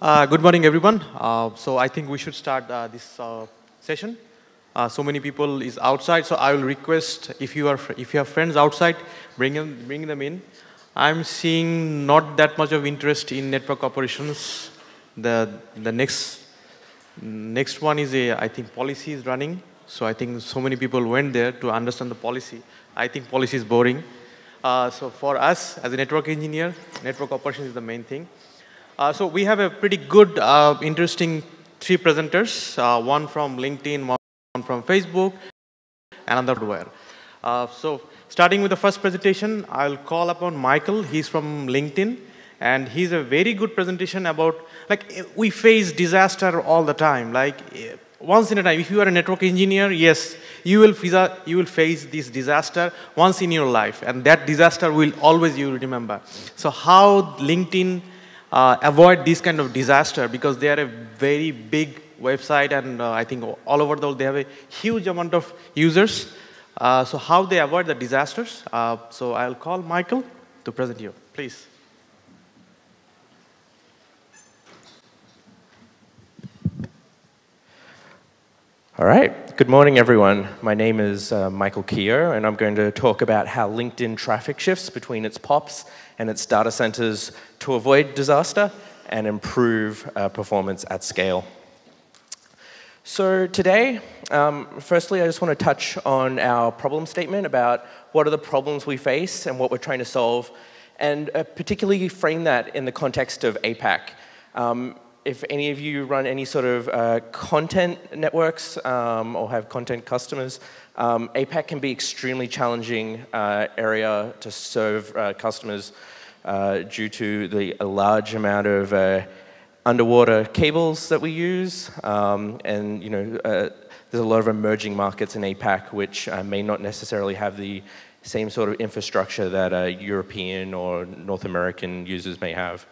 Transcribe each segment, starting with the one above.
Uh, good morning, everyone. Uh, so I think we should start uh, this uh, session. Uh, so many people is outside, so I will request if you are if you have friends outside, bring them bring them in. I'm seeing not that much of interest in network operations. The the next next one is a I think policy is running. So I think so many people went there to understand the policy. I think policy is boring. So for us as a network engineer, network operations is the main thing. Uh, so we have a pretty good, uh, interesting three presenters, uh, one from LinkedIn, one from Facebook, and another where. Uh, so starting with the first presentation, I'll call upon Michael. He's from LinkedIn, and he's a very good presentation about, like, we face disaster all the time. Like, once in a time, if you are a network engineer, yes, you will, you will face this disaster once in your life, and that disaster will always you remember. So how LinkedIn uh, avoid this kind of disaster because they are a very big website and uh, I think all over the world they have a huge amount of users. Uh, so how they avoid the disasters? Uh, so I'll call Michael to present you, please. All right. Good morning, everyone. My name is uh, Michael Keogh, and I'm going to talk about how LinkedIn traffic shifts between its POPs and its data centers to avoid disaster and improve uh, performance at scale. So today, um, firstly, I just want to touch on our problem statement about what are the problems we face and what we're trying to solve, and uh, particularly frame that in the context of APAC. Um, if any of you run any sort of uh, content networks um, or have content customers, um, APAC can be extremely challenging uh, area to serve uh, customers uh, due to the large amount of uh, underwater cables that we use, um, and you know uh, there's a lot of emerging markets in APAC which may not necessarily have the same sort of infrastructure that European or North American users may have.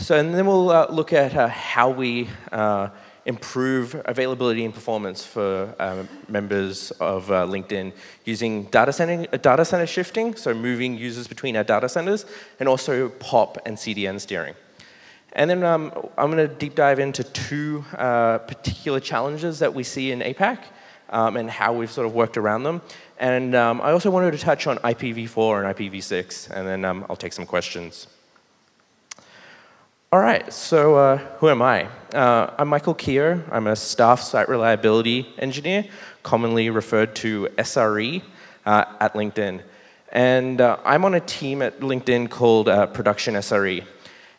So, and then we'll uh, look at uh, how we uh, improve availability and performance for uh, members of uh, LinkedIn using data center, uh, data center shifting, so moving users between our data centers, and also POP and CDN steering. And then um, I'm going to deep dive into two particular challenges that we see in APAC um, and how we've sort of worked around them. And um, I also wanted to touch on IPv4 and IPv6, and then um, I'll take some questions. All right, so uh, who am I? Uh, I'm Michael Keogh. I'm a staff site reliability engineer, commonly referred to SRE uh, at LinkedIn. And uh, I'm on a team at LinkedIn called uh, Production SRE.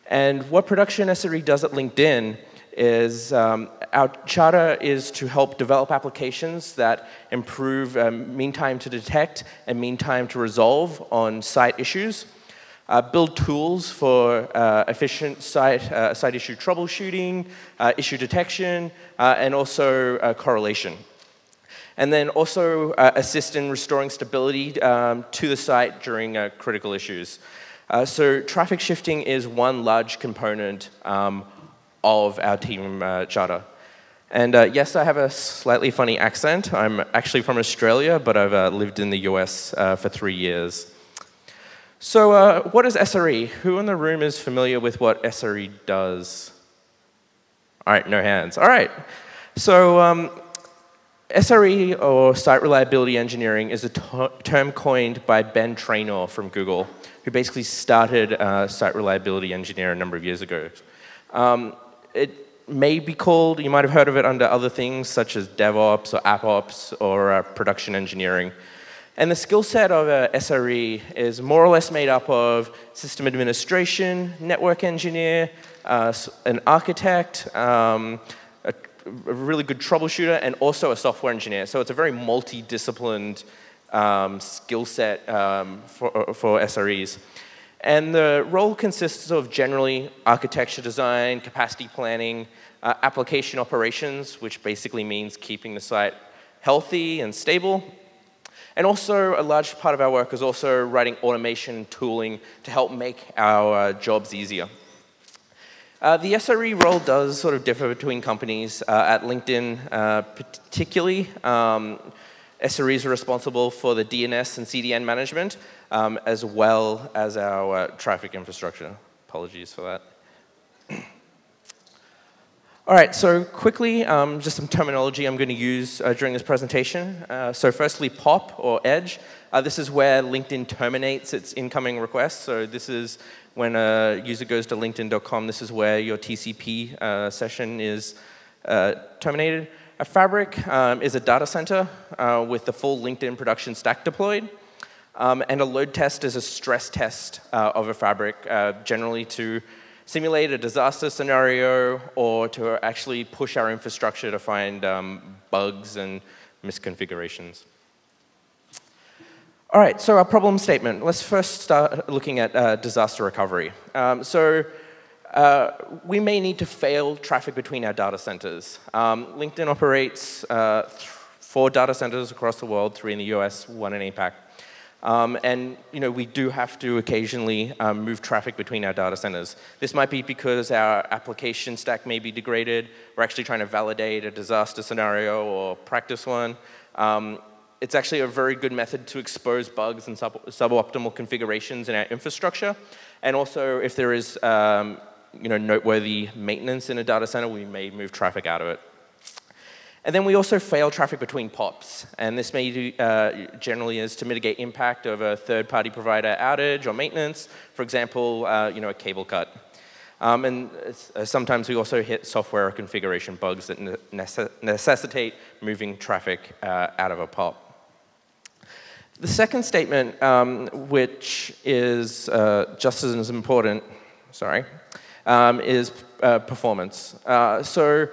And what Production SRE does at LinkedIn is um, our charter is to help develop applications that improve um, mean time to detect and mean time to resolve on site issues build tools for uh, efficient site, uh, site issue troubleshooting, uh, issue detection, uh, and also uh, correlation. And then also assist in restoring stability um, to the site during critical issues. so traffic shifting is one large component um, of our team charter. And uh, yes, I have a slightly funny accent. I'm actually from Australia, but I've uh, lived in the US uh, for three years. So, uh, what is SRE? Who in the room is familiar with what SRE does? All right, no hands. All right. So, um, SRE, or Site Reliability Engineering, is a term coined by Ben Treynor from Google, who basically started uh, Site Reliability Engineer a number of years ago. Um, it may be called, you might have heard of it under other things such as DevOps or AppOps or uh, production engineering. And the skill set of a SRE is more or less made up of system administration, network engineer, uh, an architect, um, a, a, really good troubleshooter, and also a software engineer. So it's a very multidisciplined um, skill set um, for, for SREs. And the role consists of generally architecture design, capacity planning, uh, application operations, which basically means keeping the site healthy and stable, and also, a large part of our work is also writing automation tooling to help make our uh, jobs easier. Uh, the SRE role does sort of differ between companies. Uh, at LinkedIn, uh, particularly, um, SREs are responsible for the DNS and CDN management, um, as well as our uh, traffic infrastructure. Apologies for that. All right, so quickly, um, just some terminology I'm going to use uh, during this presentation. Uh, so firstly, POP or Edge. Uh, this is where LinkedIn terminates its incoming requests. So this is when a user goes to linkedin.com, this is where your TCP uh, session is uh, terminated. A fabric um, is a data center uh, with the full LinkedIn production stack deployed. Um, and a load test is a stress test of a fabric, generally to simulate a disaster scenario or to actually push our infrastructure to find um, bugs and misconfigurations. All right, so our problem statement. Let's first start looking at uh, disaster recovery. Um, so uh, we may need to fail traffic between our data centers. Um, LinkedIn operates uh, four data centers across the world, three in the US, one in APAC. Um, and you know, we do have to occasionally um, move traffic between our data centers. This might be because our application stack may be degraded. We're actually trying to validate a disaster scenario or practice one. Um, it's actually a very good method to expose bugs and sub suboptimal configurations in our infrastructure. And also, if there is um, you know, noteworthy maintenance in a data center, we may move traffic out of it. And then we also fail traffic between POPs. And this may do, uh, generally is to mitigate impact of a third-party provider outage or maintenance, for example, uh, you know, a cable cut. Um, and uh, sometimes we also hit software configuration bugs that ne necessitate moving traffic uh, out of a POP. The second statement, um, which is uh, just as important, sorry, um, is uh, performance. So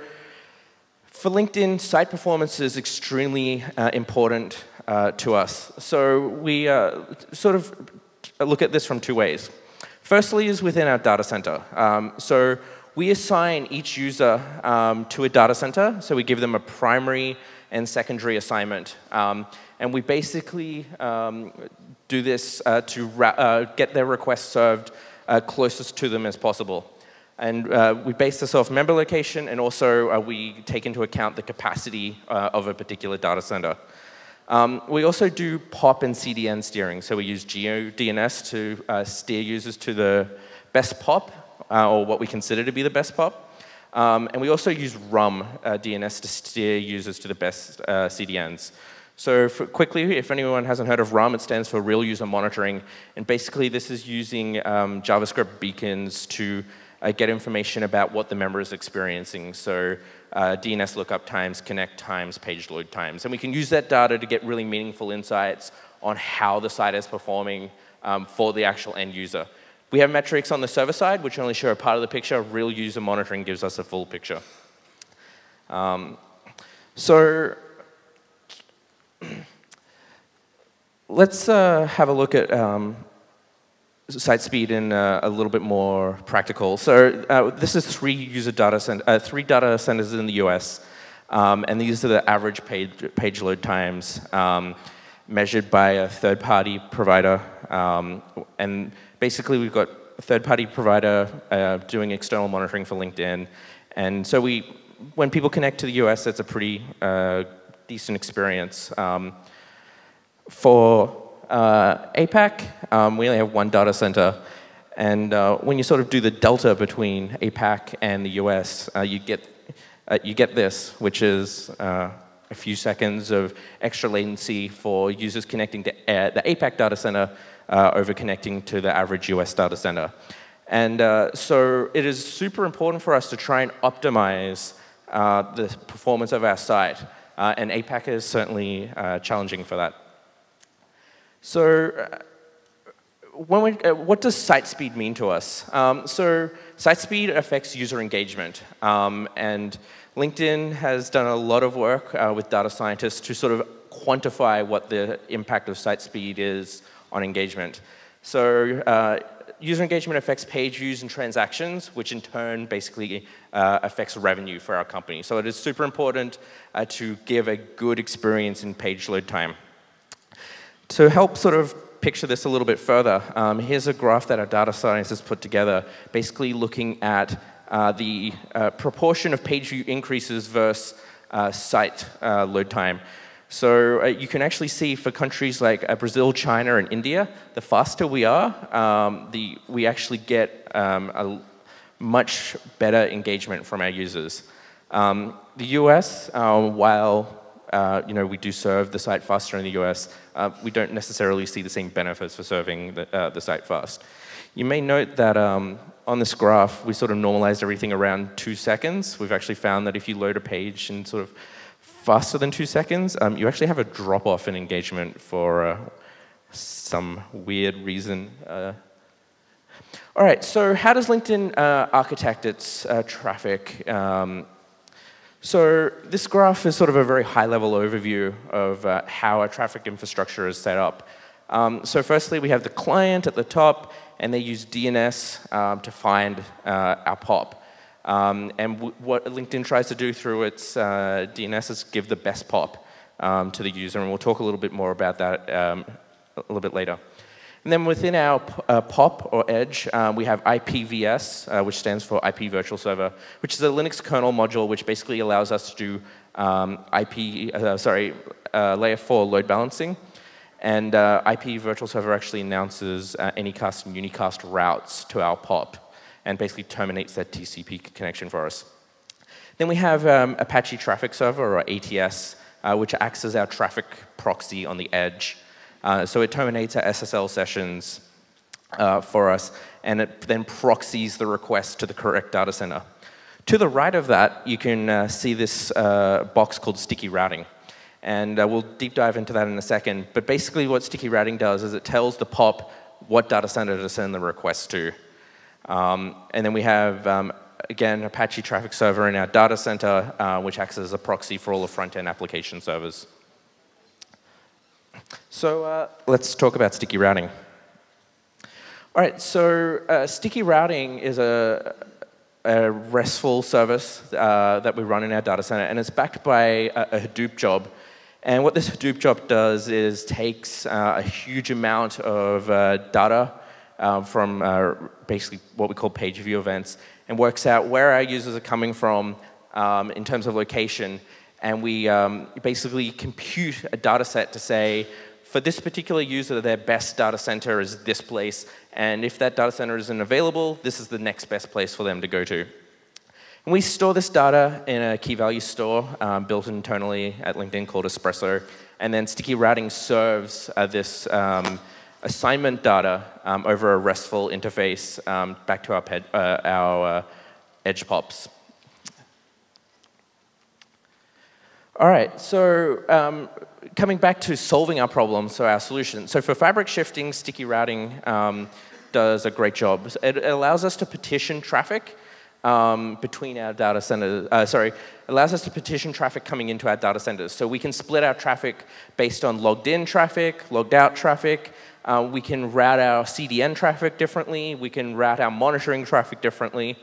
for LinkedIn, site performance is extremely uh, important uh, to us. So we uh, sort of look at this from two ways. Firstly is within our data center. Um, so we assign each user um, to a data center, so we give them a primary and secondary assignment. Um, and we basically um, do this uh, to uh, get their requests served closest to them as possible. And uh, we base this off member location, and also uh, we take into account the capacity uh, of a particular data center. Um, we also do POP and CDN steering. So we use GeoDNS to steer users to the best POP, or what we consider to be the best POP. Um, and we also use RUM uh, DNS to steer users to the best uh, CDNs. So quickly, if anyone hasn't heard of RUM, it stands for Real User Monitoring. And basically, this is using um, JavaScript beacons to uh, get information about what the member is experiencing. So uh, DNS lookup times, connect times, page load times. And we can use that data to get really meaningful insights on how the site is performing um, for the actual end user. We have metrics on the server side, which only show a part of the picture. Real user monitoring gives us a full picture. Um, so let's uh, have a look at um, site speed in uh, a little bit more practical. So uh, this is three user data cent uh, three data centers in the US, um, and these are the average page, page load times um, measured by a third-party provider. Um, and basically, we've got a third-party provider uh, doing external monitoring for LinkedIn, and so we, when people connect to the US, that's a pretty uh, decent experience. Um, for uh, APAC, um, we only have one data center. And uh, when you sort of do the delta between APAC and the US, uh, you, get, uh, you get this, which is uh, a few seconds of extra latency for users connecting to uh, the APAC data center over connecting to the average US data center. And so it is super important for us to try and optimize the performance of our site. and APAC is certainly challenging for that. So uh, when we, uh, what does site speed mean to us? Um, so site speed affects user engagement. Um, and LinkedIn has done a lot of work uh, with data scientists to sort of quantify what the impact of site speed is on engagement. So uh, user engagement affects page views and transactions, which in turn basically uh, affects revenue for our company. So it is super important uh, to give a good experience in page load time. To help sort of picture this a little bit further, um, here's a graph that our data scientists put together, basically looking at uh, the uh, proportion of page view increases versus uh, site uh, load time. So uh, you can actually see for countries like uh, Brazil, China, and India, the faster we are, um, the, we actually get um, a much better engagement from our users. Um, the US, while uh, you know, we do serve the site faster in the US, uh, we don't necessarily see the same benefits for serving the, uh, the site fast. You may note that um, on this graph, we sort of normalized everything around two seconds. We've actually found that if you load a page in sort of faster than two seconds, um, you actually have a drop off in engagement for uh, some weird reason. Uh, all right, so how does LinkedIn architect its traffic? Um, so this graph is sort of a very high-level overview of uh, how our traffic infrastructure is set up. Um, so firstly, we have the client at the top, and they use DNS um, to find uh, our POP. Um, and what LinkedIn tries to do through its uh, DNS is give the best POP um, to the user, and we'll talk a little bit more about that um, a little bit later. And then within our uh, POP or Edge, um, we have IPVS, uh, which stands for IP Virtual Server, which is a Linux kernel module which basically allows us to do um, IP, uh, sorry, uh, layer 4 load balancing. And uh, IP Virtual Server actually announces uh, Anycast and Unicast routes to our POP and basically terminates that TCP connection for us. Then we have um, Apache Traffic Server, or ATS, which acts as our traffic proxy on the edge. Uh, so it terminates our SSL sessions uh, for us, and it then proxies the request to the correct data center. To the right of that, you can uh, see this uh, box called sticky routing. And uh, we'll deep dive into that in a second. But basically what sticky routing does is it tells the POP what data center to send the request to. Um, and then we have, um, again, Apache Traffic Server in our data center, which acts as a proxy for all the front-end application servers. So uh, let's talk about sticky routing. All right, so uh, sticky routing is a, a RESTful service uh, that we run in our data center, and it's backed by a, a Hadoop job. And what this Hadoop job does is takes uh, a huge amount of uh, data uh, from basically what we call page view events and works out where our users are coming from um, in terms of location. And we um, basically compute a data set to say, for this particular user, their best data center is this place, and if that data center isn't available, this is the next best place for them to go to. And we store this data in a key value store um, built internally at LinkedIn called Espresso, and then Sticky Routing serves uh, this um, assignment data um, over a RESTful interface um, back to our, uh, our uh, edge pops. All right, so um, coming back to solving our problems, so our solution. So for fabric shifting, sticky routing um, does a great job. It, allows us to petition traffic um, between our data centers, uh, sorry, allows us to petition traffic coming into our data centers. So we can split our traffic based on logged in traffic, logged out traffic. Uh, we can route our CDN traffic differently. We can route our monitoring traffic differently.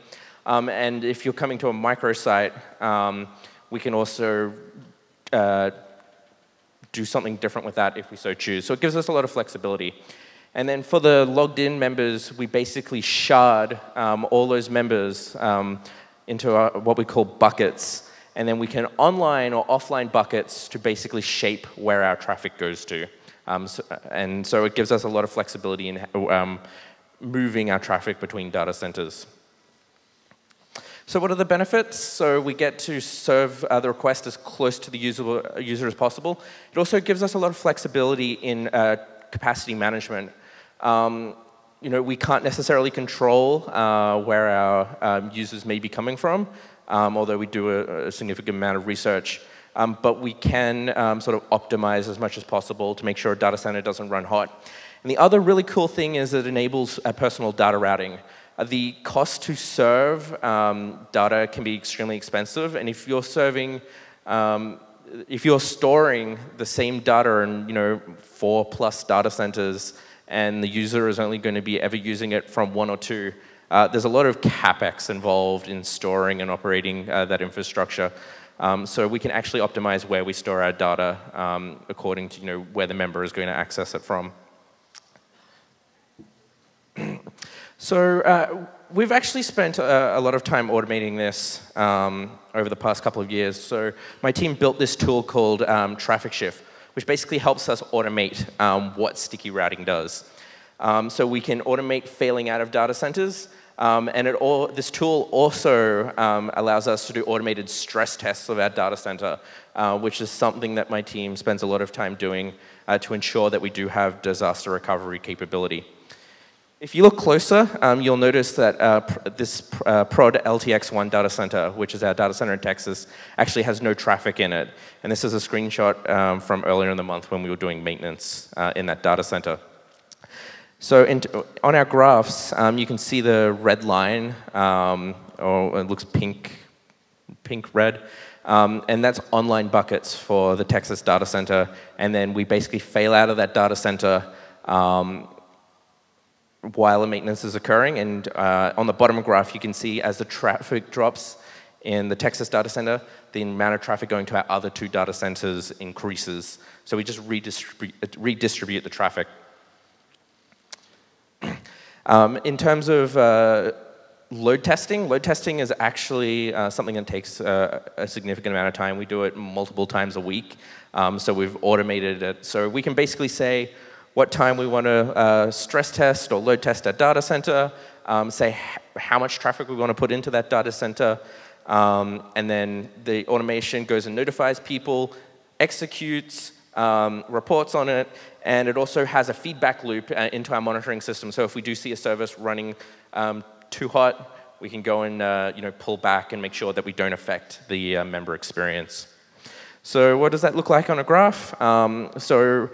Um, and if you're coming to a microsite, um, we can also uh, do something different with that if we so choose. So it gives us a lot of flexibility. And then for the logged in members, we basically shard um, all those members um, into our, what we call buckets. And then we can online or offline buckets to basically shape where our traffic goes to. Um, so, and so it gives us a lot of flexibility in um, moving our traffic between data centers. So what are the benefits? So we get to serve uh, the request as close to the user, user, as possible. It also gives us a lot of flexibility in uh, capacity management. Um, you know, we can't necessarily control uh, where our um, users may be coming from, um, although we do a, a, significant amount of research. Um, but we can um, sort of optimize as much as possible to make sure a data center doesn't run hot. And the other really cool thing is it enables personal data routing. Uh, the cost to serve um, data can be extremely expensive, and if you're serving, um, if you're storing the same data in you know four plus data centers, and the user is only going to be ever using it from one or two, uh, there's a lot of capex involved in storing and operating uh, that infrastructure. Um, so we can actually optimize where we store our data um, according to you know where the member is going to access it from. So uh, we've actually spent a, a, lot of time automating this um, over the past couple of years. So my team built this tool called um, Traffic Shift, which basically helps us automate um, what sticky routing does. Um, so we can automate failing out of data centers. Um, and all, this tool also um, allows us to do automated stress tests of our data center, uh, which is something that my team spends a lot of time doing uh, to ensure that we do have disaster recovery capability. If you look closer, um, you'll notice that uh, pr this uh, prod LTX1 data center, which is our data center in Texas, actually has no traffic in it. And this is a screenshot um, from earlier in the month when we were doing maintenance uh, in that data center. So in, on our graphs, um, you can see the red line, um, or it looks pink, pink red. Um, and that's online buckets for the Texas data center. And then we basically fail out of that data center um, while the maintenance is occurring. And uh, on the bottom graph, you can see as the traffic drops in the Texas data center, the amount of traffic going to our other two data centers increases. So we just redistribute, redistribute the traffic. um, in terms of uh, load testing, load testing is actually uh, something that takes uh, a significant amount of time. We do it multiple times a week. Um, so we've automated it. So we can basically say, what time we want to uh, stress test or load test our data center, um, say how much traffic we want to put into that data center, um, and then the automation goes and notifies people, executes, um, reports on it, and it also has a feedback loop uh, into our monitoring system. So if we do see a service running um, too hot, we can go and uh, you know, pull back and make sure that we don't affect the uh, member experience. So what does that look like on a graph? Um, so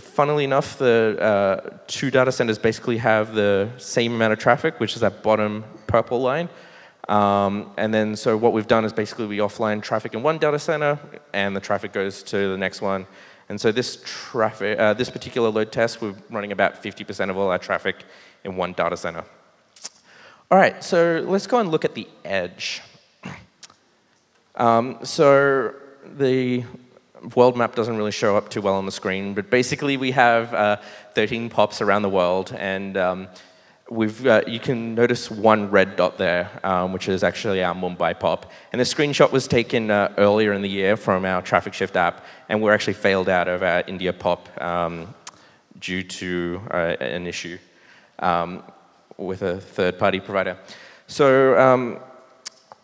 funnily enough, the uh, two data centers basically have the same amount of traffic, which is that bottom purple line. Um, and then, so what we've done is basically we offline traffic in one data center, and the traffic goes to the next one. And so this traffic, uh, this particular load test, we're running about 50% of all our traffic in one data center. All right, so let's go and look at the edge. Um, so the world map doesn't really show up too well on the screen, but basically we have uh, 13 pops around the world, and um, we've, uh, you can notice one red dot there, um, which is actually our Mumbai pop. And the screenshot was taken uh, earlier in the year from our Traffic Shift app, and we're actually failed out of our India pop um, due to uh, an issue um, with a third-party provider. So um,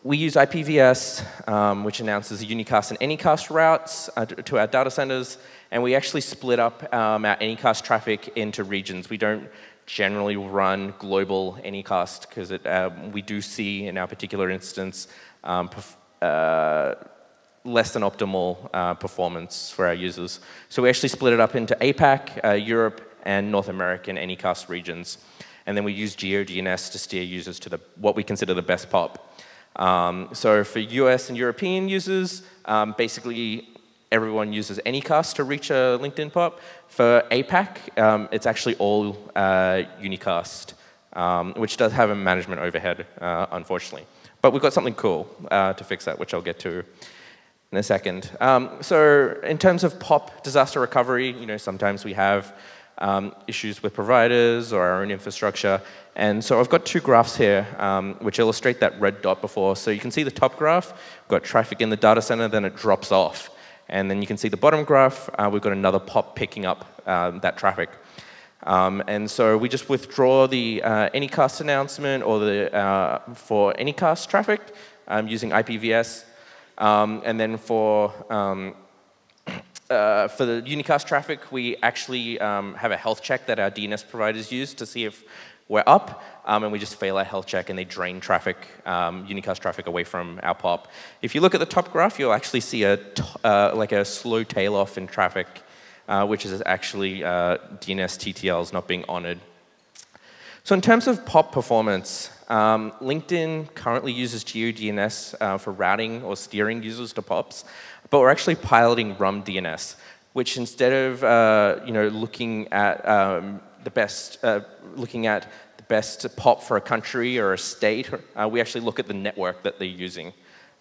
we use IPVS, um, which announces unicast and anycast routes uh, to our data centers, and we actually split up um, our anycast traffic into regions. We don't generally run global anycast because uh, we do see in our particular instance um, uh, less than optimal uh, performance for our users. So we actually split it up into APAC, uh, Europe, and North American anycast regions. And then we use GeoDNS to steer users to the, what we consider the best pop. Um, so for US and European users, um, basically everyone uses Anycast to reach a LinkedIn pop. For APAC, um, it's actually all uh, Unicast, um, which does have a management overhead, uh, unfortunately. But we've got something cool uh, to fix that, which I'll get to in a second. Um, so in terms of pop disaster recovery, you know, sometimes we have um, issues with providers or our own infrastructure. And so I've got two graphs here um, which illustrate that red dot before. So you can see the top graph, we've got traffic in the data center, then it drops off. And then you can see the bottom graph, uh, we've got another pop picking up uh, that traffic. Um, and so we just withdraw the uh, Anycast announcement or the, uh, for Anycast traffic um, using IPVS. Um, and then for um, uh, for the unicast traffic, we actually um, have a health check that our DNS providers use to see if we're up, um, and we just fail our health check and they drain traffic, um, unicast traffic away from our POP. If you look at the top graph, you'll actually see a uh, like a slow tail off in traffic, uh, which is actually uh, DNS TTLs not being honored. So in terms of POP performance, um, LinkedIn currently uses GeoDNS uh, for routing or steering users to POPs, but we're actually piloting RUM DNS, which instead of uh, you know looking at um, the best, uh, looking at the best pop for a country or a state, uh, we actually look at the network that they're using.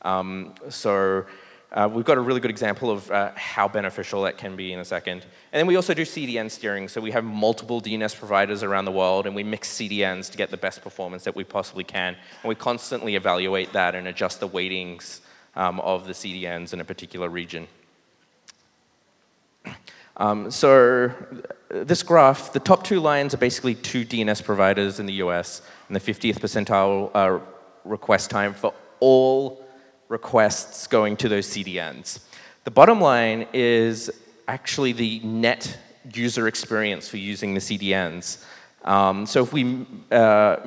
Um, so uh, we've got a really good example of uh, how beneficial that can be in a second. And then we also do CDN steering. So we have multiple DNS providers around the world, and we mix CDNs to get the best performance that we possibly can. And we constantly evaluate that and adjust the weightings um, of the CDNs in a particular region. Um, so this graph, the top two lines are basically two DNS providers in the US and the 50th percentile uh, request time for all requests going to those CDNs. The bottom line is actually the net user experience for using the CDNs. Um, so if we, uh,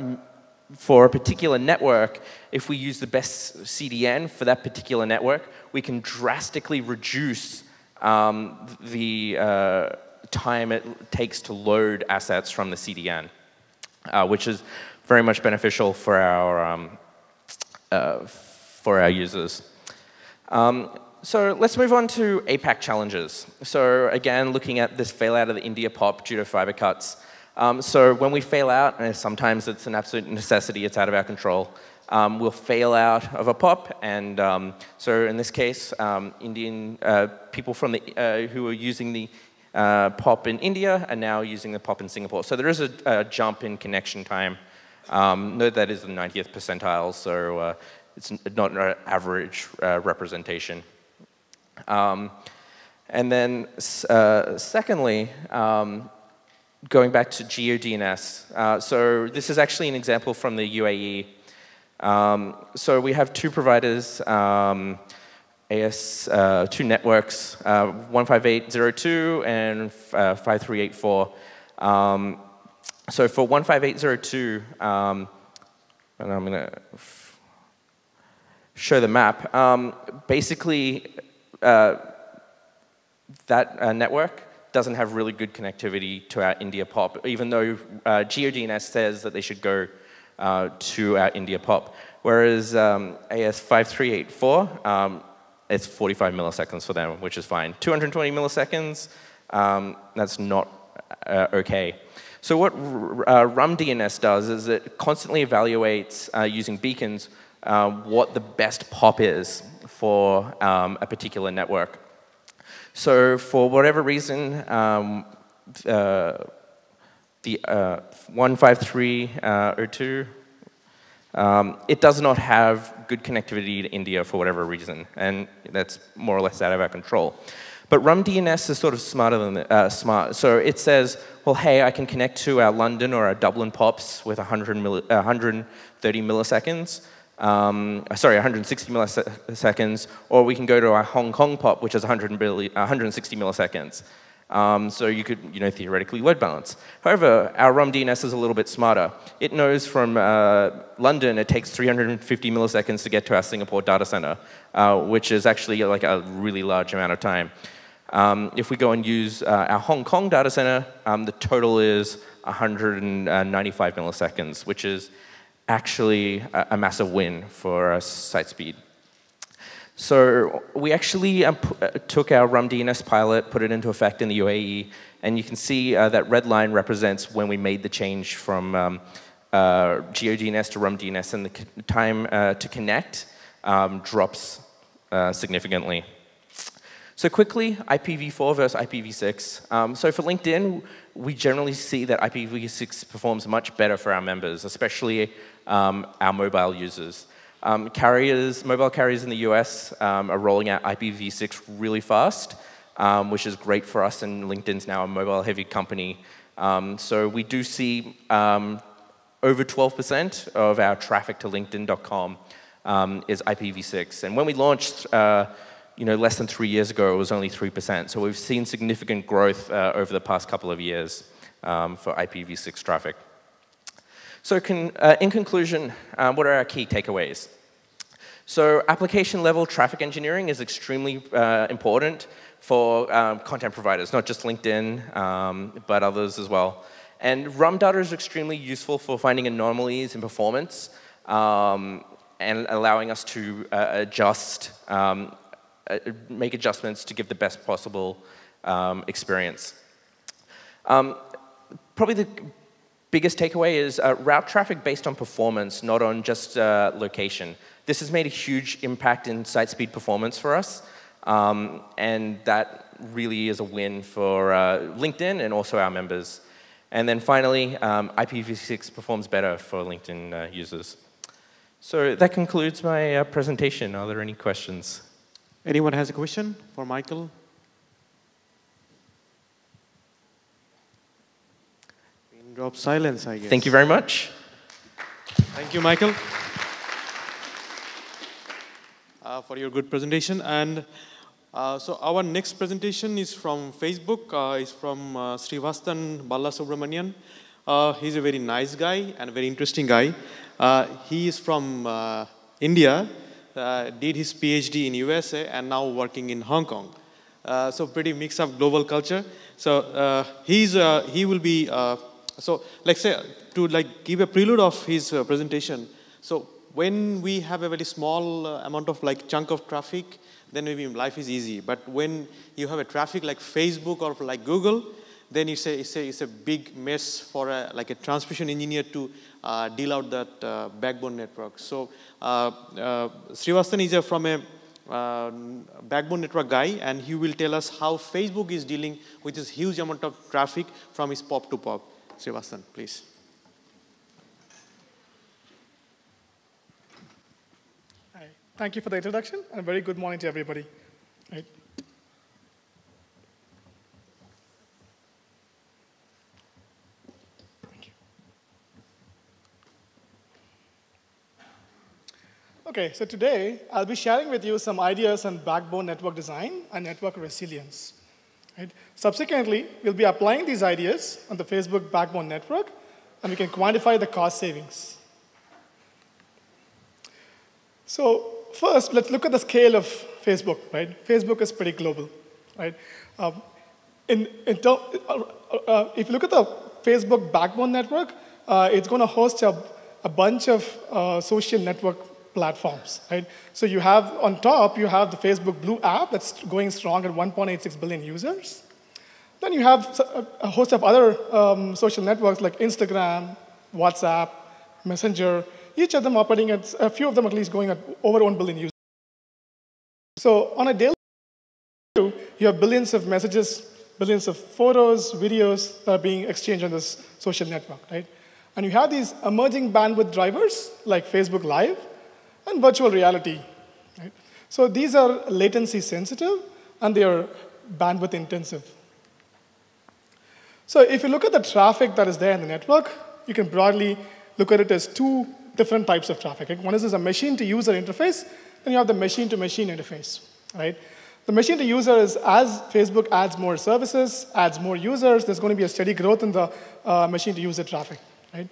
for a particular network, if we use the best CDN for that particular network, we can drastically reduce um, the uh, time it takes to load assets from the CDN, uh, which is very much beneficial for our, um, uh, for our users. Um, so let's move on to APAC challenges. So again, looking at this fail out of the India POP due to fiber cuts. Um, so when we fail out, and sometimes it's an absolute necessity, it's out of our control, um, we'll fail out of a POP. And um, so in this case, um, Indian uh, people from the, uh, who are using the uh, POP in India are now using the POP in Singapore. So there is a, a jump in connection time. Um, note that is the 90th percentile, so uh, it's not an average uh, representation. Um, and then uh, secondly, going back to GeoDNS. Uh, so this is actually an example from the UAE. Um, so we have two providers, um, AS, uh, two networks, uh, 15802 and uh, 5384. Um, so for 15802, um, and I'm going to show the map, um, basically uh, that uh, network doesn't have really good connectivity to our India POP, even though uh, GeoDNS says that they should go uh, to our India POP. Whereas um, AS5384, um, it's 45 milliseconds for them, which is fine. 220 milliseconds, um, that's not uh, okay. So what uh, RumDNS does is it constantly evaluates uh, using beacons uh, what the best POP is for um, a particular network. So for whatever reason, um, uh, the uh, 15302, uh, um, it does not have good connectivity to India for whatever reason, and that's more or less out of our control. But RumDNS is sort of smarter than uh, smart. So it says, well, hey, I can connect to our London or our Dublin POPs with 100 milli 130 milliseconds um, sorry, 160 milliseconds, or we can go to our Hong Kong pop, which is 100 milli 160 milliseconds. Um, so you could, you know, theoretically load balance. However, our RUM DNS is a little bit smarter. It knows from uh, London it takes 350 milliseconds to get to our Singapore data center, uh, which is actually like a really large amount of time. Um, if we go and use uh, our Hong Kong data center, um, the total is 195 milliseconds, which is actually a, a massive win for uh, site speed. So we actually um, took our RumDNS pilot, put it into effect in the UAE, and you can see uh, that red line represents when we made the change from um, uh, GeoDNS to RumDNS, and the time uh, to connect um, drops uh, significantly. So quickly, IPv4 versus IPv6. Um, so for LinkedIn, we generally see that IPv6 performs much better for our members, especially um, our mobile users. Um, carriers, mobile carriers in the US um, are rolling out IPv6 really fast, um, which is great for us, and LinkedIn's now a mobile-heavy company. Um, so we do see um, over 12% of our traffic to LinkedIn.com is IPv6. And when we launched, uh, you know, less than three years ago, it was only 3%. So we've seen significant growth uh, over the past couple of years for IPv6 traffic. So uh, in conclusion, um, what are our key takeaways? So application level traffic engineering is extremely uh, important for um, content providers, not just LinkedIn, um, but others as well. And RUM data is extremely useful for finding anomalies in performance um, and allowing us to uh, adjust, um, uh, make adjustments to give the best possible um, experience. probably the biggest takeaway is uh, route traffic based on performance, not on just uh, location. This has made a huge impact in site speed performance for us, um, and that really is a win for uh, LinkedIn and also our members. And then finally, um, IPv6 performs better for LinkedIn uh, users. So that concludes my uh, presentation. Are there any questions? Anyone has a question for Michael? Drop silence, I guess. Thank you very much. Thank you, Michael, uh, for your good presentation. And uh, so our next presentation is from Facebook. Uh, it's from uh, Srivatsan Balasubramanian. Uh, he's a very nice guy and a very interesting guy. Uh, he is from uh, India, uh, did his PhD in USA, and now working in Hong Kong. Uh, so pretty mix of global culture. So he's uh, he will be uh, so like say to like give a prelude of his uh, presentation. So when we have a very small uh, amount of like chunk of traffic, then maybe life is easy. But when you have a traffic like Facebook or like Google, then it's a, it's a, it's a big mess for a, like a transmission engineer to uh, deal out that uh, backbone network. So uh, uh, is a, from a uh, backbone network guy, and he will tell us how Facebook is dealing with this huge amount of traffic from his pop to pop. Srivatsan, please. Hi. Thank you for the introduction, and a very good morning to everybody. Right. Okay, so today I'll be sharing with you some ideas on backbone network design and network resilience. Right? Subsequently, we'll be applying these ideas on the Facebook backbone network, and we can quantify the cost savings. So first, let's look at the scale of Facebook, right? Facebook is pretty global, right? Um, in, in term, uh, uh, if you look at the Facebook backbone network, uh, it's going to host a, a bunch of uh, social network platforms, right? So you have, on top, you have the Facebook Blue app that's going strong at 1.86 billion users. Then you have a host of other um, social networks like Instagram, WhatsApp, Messenger, each of them operating at, a few of them at least going at over 1 billion users. So on a daily basis, you have billions of messages, billions of photos, videos that are being exchanged on this social network, right? And you have these emerging bandwidth drivers like Facebook Live and virtual reality, right? So these are latency sensitive and they are bandwidth intensive. So if you look at the traffic that is there in the network, you can broadly look at it as two different types of traffic. One is a machine-to-user interface, then you have the machine-to-machine interface, right? The machine-to-user is as Facebook adds more services, adds more users, there's going to be a steady growth in the uh, machine-to-user traffic, right?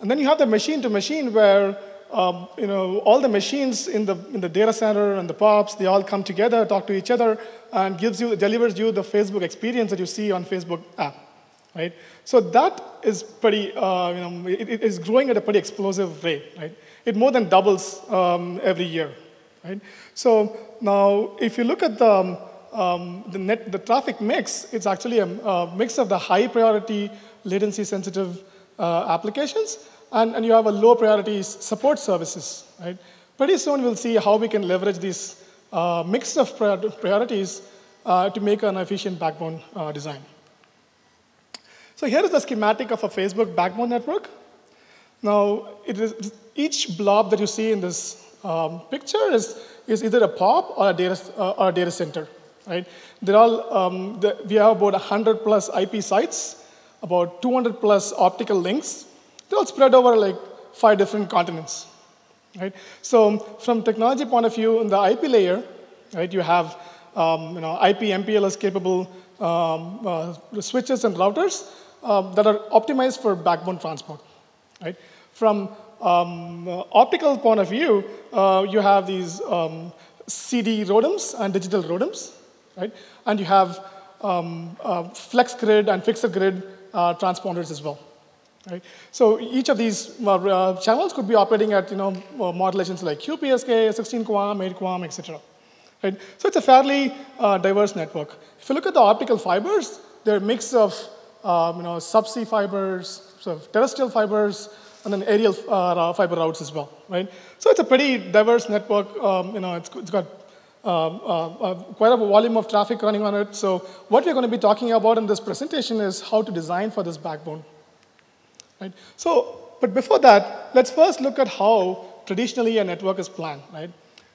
And then you have the machine-to-machine where um, you know, all the machines in the, in the data center and the POPs, they all come together, talk to each other, and gives you, delivers you the Facebook experience that you see on Facebook app, right? So that is pretty, uh, you know, it, it is growing at a pretty explosive rate, right? It more than doubles um, every year, right? So now, if you look at the, um, um, the, net, the traffic mix, it's actually a, a mix of the high priority, latency sensitive uh, applications, and, and you have a low priority support services, right? Pretty soon we'll see how we can leverage these uh, mix of priorities uh, to make an efficient backbone uh, design. So here is the schematic of a Facebook backbone network. Now, it is, each blob that you see in this um, picture is, is either a POP or a data, uh, or a data center, right? They're all, um, the, we have about 100 plus IP sites, about 200 plus optical links. They're all spread over like five different continents, right? So from technology point of view, in the IP layer, right, you have um, you know, IP MPLS capable um, uh, switches and routers um, that are optimized for backbone transport, right? From um, uh, optical point of view, uh, you have these um, CD ROADMs and digital ROADMs, right? And you have um, uh, flex grid and fixed grid uh, transponders as well. Right? So each of these uh, uh, channels could be operating at you know, uh, modulations like QPSK, 16 QAM, 8 QAM, etc. Right? So it's a fairly uh, diverse network. If you look at the optical fibers, they're a mix of um, you know, subsea fibers, so terrestrial fibers, and then aerial uh, fiber routes as well. Right? So it's a pretty diverse network. Um, you know, it's, it's got um, uh, quite a volume of traffic running on it. So what we're going to be talking about in this presentation is how to design for this backbone. Right? So, but before that, let's first look at how traditionally a network is planned, right?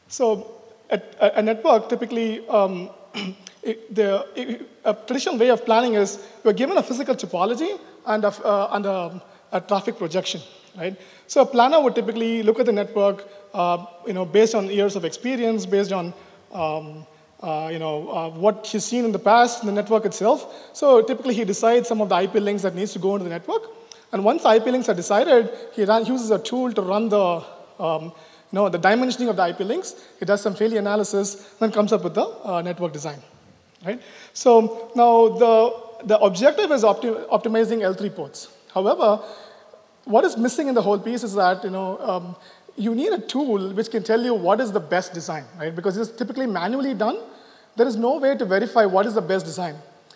So, a, a network typically, um, the, it, a traditional way of planning is you're given a physical topology and a, uh, and a, a, traffic projection, right? So a planner would typically look at the network, uh, you know, based on years of experience, based on um, uh, you know, uh, what he's seen in the past in the network itself. So typically he decides some of the IP links that needs to go into the network. And once IP links are decided, he uses a tool to run the, um, you know, the dimensioning of the IP links. He does some failure analysis, then comes up with the uh, network design. Right? So now the, the objective is opti optimizing L3 ports. However, what is missing in the whole piece is that you know, um, you need a tool which can tell you what is the best design, right? Because it's typically manually done. There is no way to verify what is the best design.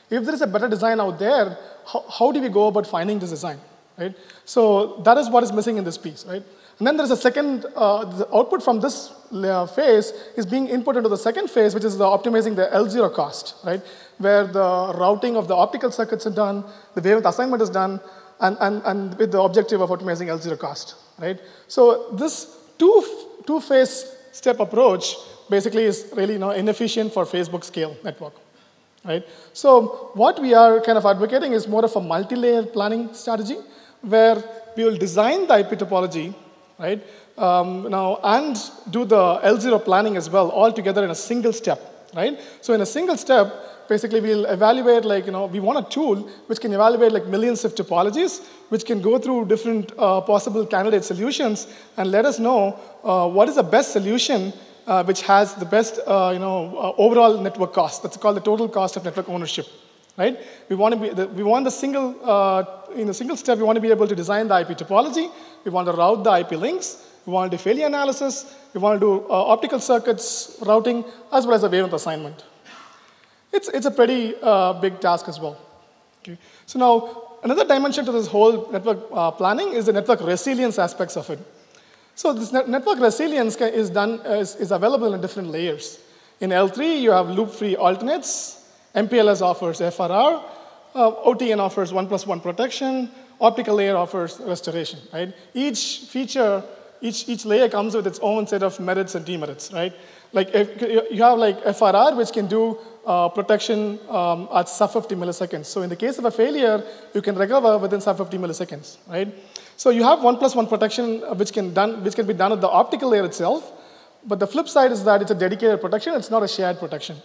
If there is a better design out there, how, how do we go about finding this design, right? So that is what is missing in this piece, right? And then there's a second, uh, the output from this phase is being input into the second phase, which is the optimizing the L0 cost, right? Where the routing of the optical circuits are done, the wavelength assignment is done, and, and, and with the objective of optimizing L0 cost, right? So this two, two-phase step approach basically is really you know, inefficient for Facebook scale network, right? So what we are kind of advocating is more of a multi-layer planning strategy where we will design the IP topology, right? Um, now, and do the L0 planning as well, all together in a single step, right? So in a single step, basically we'll evaluate like, you know, we want a tool which can evaluate like millions of topologies, which can go through different uh, possible candidate solutions and let us know uh, what is the best solution uh, which has the best, uh, you know, uh, overall network cost. That's called the total cost of network ownership, right? We want to be, the, we want the single, uh, in a single step, we want to be able to design the IP topology. We want to route the IP links. We want to do failure analysis. We want to do optical circuits routing, as well as a wavelength assignment. It's, it's a pretty uh, big task as well. Okay. So now, another dimension to this whole network uh, planning is the network resilience aspects of it. So this net network resilience is, done, is, is available in different layers. In L3, you have loop-free alternates. MPLS offers FRR. Uh, OTN offers one plus one protection. Optical layer offers restoration, right? Each feature, each, each layer comes with its own set of merits and demerits, right? Like if you have like FRR, which can do uh, protection um, at sub 50 milliseconds. So in the case of a failure, you can recover within sub 50 milliseconds, right? So you have one plus one protection uh, which can, done, which can be done at the optical layer itself, but the flip side is that it's a dedicated protection, it's not a shared protection.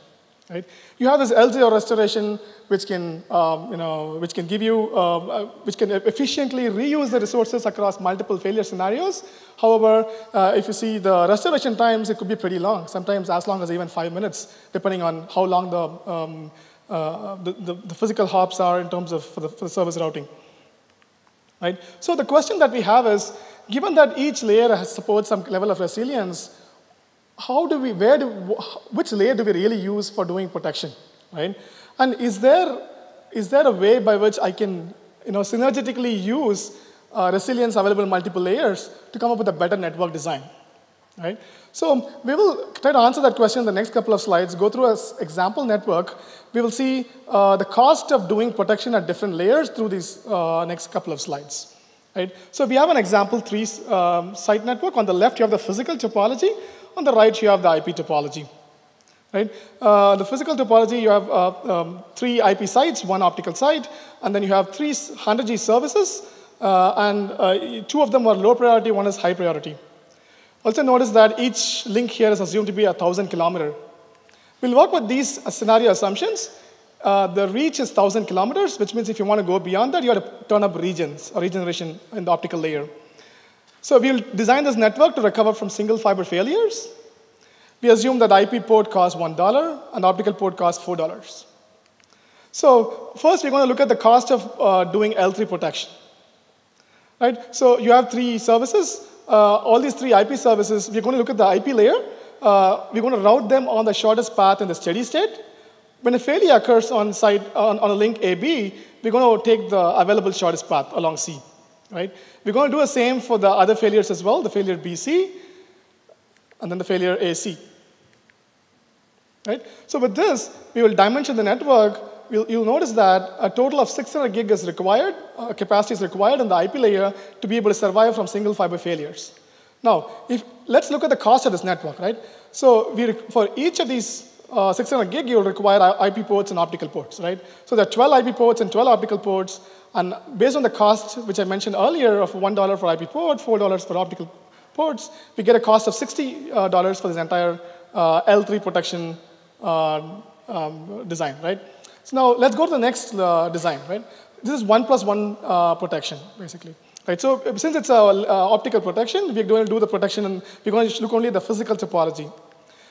Right? You have this L0 restoration, which can, um, you know, which can give you, uh, uh, which can efficiently reuse the resources across multiple failure scenarios. However, uh, if you see the restoration times, it could be pretty long, sometimes as long as even five minutes, depending on how long the, um, uh, the, the, the, physical hops are in terms of for the, for the service routing. Right? So the question that we have is, given that each layer has supports some level of resilience, how do we, where do, which layer do we really use for doing protection, right? And is there, is there a way by which I can, you know, synergetically use uh, resilience available in multiple layers to come up with a better network design, right? So we will try to answer that question in the next couple of slides, go through an example network. We will see uh, the cost of doing protection at different layers through these uh, next couple of slides. Right? So we have an example three um, site network. On the left, you have the physical topology. On the right, you have the IP topology. Right? Uh, the physical topology, you have uh, um, three IP sites, one optical site, and then you have three 100G services, uh, and uh, two of them are low priority, one is high priority. Also notice that each link here is assumed to be a 1,000 kilometer. We'll work with these scenario assumptions. Uh, the reach is 1,000 kilometers, which means if you want to go beyond that, you have to turn up regens or regeneration in the optical layer. So we'll design this network to recover from single fiber failures. We assume that IP port costs $1 and optical port costs $4. So first, we're going to look at the cost of uh, doing L3 protection. Right? So you have three services. Uh, all these three IP services, we're going to look at the IP layer. Uh, we're going to route them on the shortest path in the steady state. When a failure occurs on, site, on, on a link AB, we're going to take the available shortest path along C right? We're going to do the same for the other failures as well, the failure BC, and then the failure AC. Right? So with this, we will dimension the network. We'll, you'll notice that a total of 600 gig is required, uh, capacity is required in the IP layer to be able to survive from single fiber failures. Now, if, let's look at the cost of this network, right? So we, for each of these uh, 600 gig, you'll require IP ports and optical ports, right? So there are 12 IP ports and 12 optical ports, and based on the cost, which I mentioned earlier, of $1 for IP port, $4 for optical ports, we get a cost of $60 uh, for this entire uh, L3 protection uh, um, design, right? So now let's go to the next uh, design, right? This is one plus one protection, basically. Right, so since it's a optical protection, we're going to do the protection and we're going to look only at the physical topology.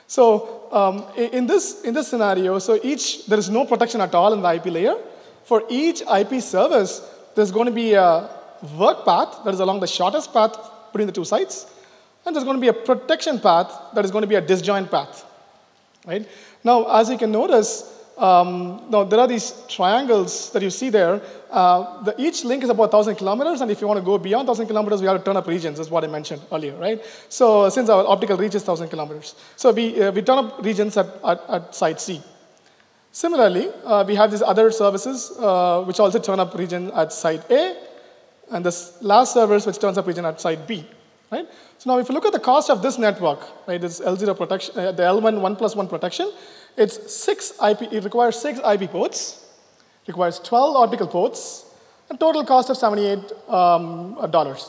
So um, in, this, in this scenario, so each, there is no protection at all in the IP layer. For each IP service, there's going to be a work path that is along the shortest path between the two sites, and there's going to be a protection path that is going to be a disjoint path. Right? Now, as you can notice, um, now there are these triangles that you see there. Uh, the, each link is about 1,000 kilometers, and if you want to go beyond 1,000 kilometers, we have to turn up regens, is what I mentioned earlier, right? So since our optical reach is 1,000 kilometers. So we, uh, we turn up regens at, at, at site C. Similarly, uh, we have these other services uh, which also turn up regen at site A, and this last service which turns up regen at site B, right? So now if you look at the cost of this network, right, this L0 protection, uh, the L1 1 plus 1 protection, it's six IP, it requires six IP ports, requires 12 optical ports, and total cost of $78, um,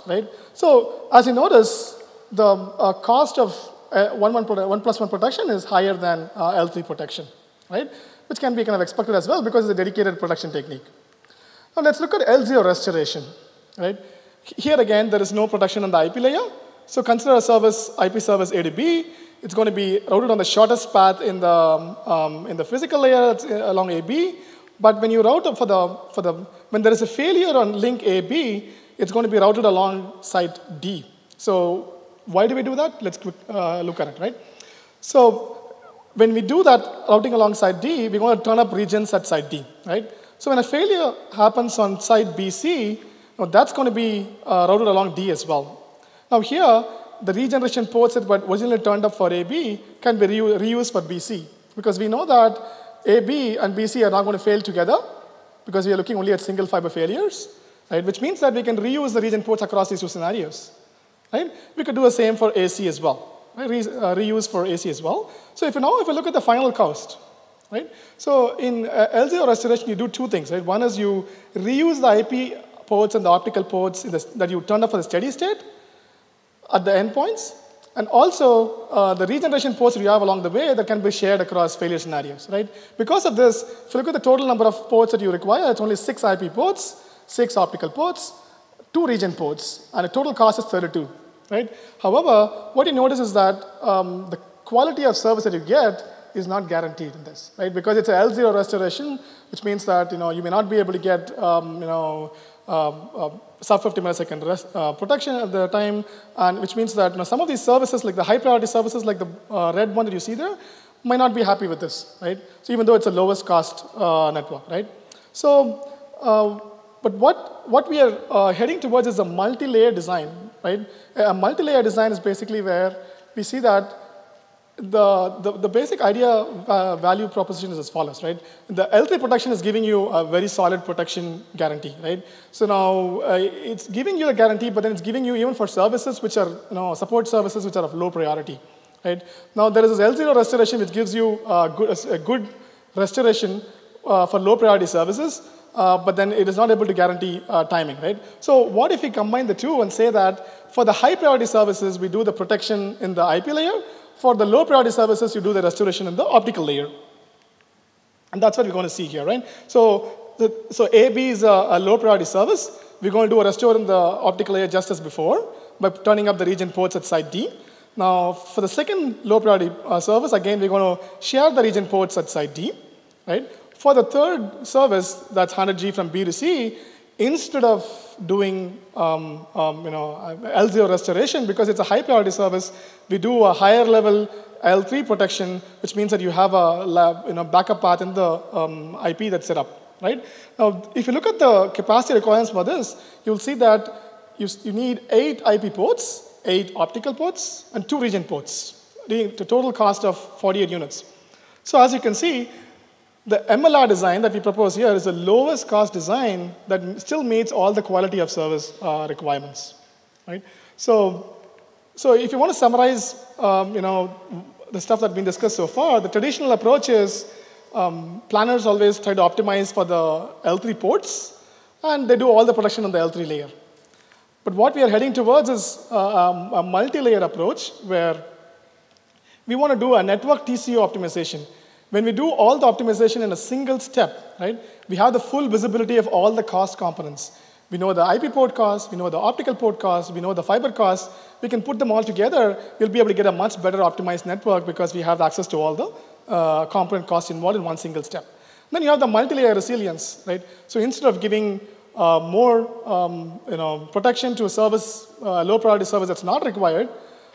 right? So as you notice, the uh, cost of uh, 1, 1, 1 plus 1 protection is higher than uh, L3 protection, right? which can be kind of expected as well because it's a dedicated production technique. Now let's look at L0 restoration, right? Here again, there is no protection on the IP layer. So consider a service, IP service A to B. It's going to be routed on the shortest path in the, um, in the physical layer uh, along AB. But when you route for the, for the, when there is a failure on link AB, it's going to be routed along site D. So why do we do that? Let's uh, look at it, right? So when we do that routing alongside D, we're going to turn up regens at site D, right? So when a failure happens on site BC, now that's going to be uh, routed along D as well. Now here, the regeneration ports that were originally turned up for AB can be reu reused for BC because we know that AB and BC are not going to fail together because we are looking only at single fiber failures, right? Which means that we can reuse the regen ports across these two scenarios, right? We could do the same for AC as well right? Re, uh, reuse for AC as well. So if you now, if you look at the final cost, right? So in uh, L0 restoration, you do two things, right? One is you reuse the IP ports and the optical ports the, that you turned up for the steady state at the endpoints, and also uh, the regeneration ports you have along the way that can be shared across failure scenarios, right? Because of this, if you look at the total number of ports that you require, it's only six IP ports, six optical ports, two regen ports, and the total cost is 32 right? However, what you notice is that um, the quality of service that you get is not guaranteed in this, right? Because it's a L0 restoration, which means that you know you may not be able to get um, you know sub 50 millisecond rest, uh, protection at the time, and which means that you know, some of these services, like the high priority services, like the uh, red one that you see there, might not be happy with this, right? So even though it's a lowest cost uh, network, right? So, but what what we are heading towards is a multi-layer design, right? A multi-layer design is basically where we see that the, the, the basic idea uh, value proposition is as follows, right? The L3 protection is giving you a very solid protection guarantee, right? So now uh, it's giving you a guarantee, but then it's giving you even for services which are, you know, support services which are of low priority, right? Now there is this L0 restoration which gives you a good, a good restoration uh, for low priority services, uh, but then it is not able to guarantee uh, timing, right? So what if we combine the two and say that for the high priority services, we do the protection in the IP layer. For the low priority services, you do the restoration in the optical layer. And that's what we're going to see here, right? So, the, so AB is a, a low priority service. We're going to do a restore in the optical layer just as before by turning up the regen ports at site D. Now, for the second low priority uh, service, again, we're going to share the regen ports at site D, right? For the third service, that's 100G from B to C, instead of doing um, um, you know, L0 restoration, because it's a high priority service, we do a higher level L3 protection, which means that you have a lab, you know, backup path in the um, IP that's set up, right? Now, if you look at the capacity requirements for this, you'll see that you, you need eight IP ports, eight optical ports, and two regen ports, the total cost of 48 units. So as you can see, the MLR design that we propose here is the lowest cost design that still meets all the quality of service uh, requirements, right? So, so if you want to summarize, um, you know, the stuff that's been discussed so far, the traditional approach is um, planners always try to optimize for the L3 ports, and they do all the production on the L3 layer. But what we are heading towards is uh, um, a multi-layer approach where we want to do a network TCO optimization. When we do all the optimization in a single step, right, we have the full visibility of all the cost components. We know the IP port cost, we know the optical port cost, we know the fiber cost. We can put them all together. We'll be able to get a much better optimized network because we have access to all the uh, component costs involved in one single step. Then you have the multi-layer resilience, right? So instead of giving uh, more um, you know, protection to a service, uh, low priority service that's not required,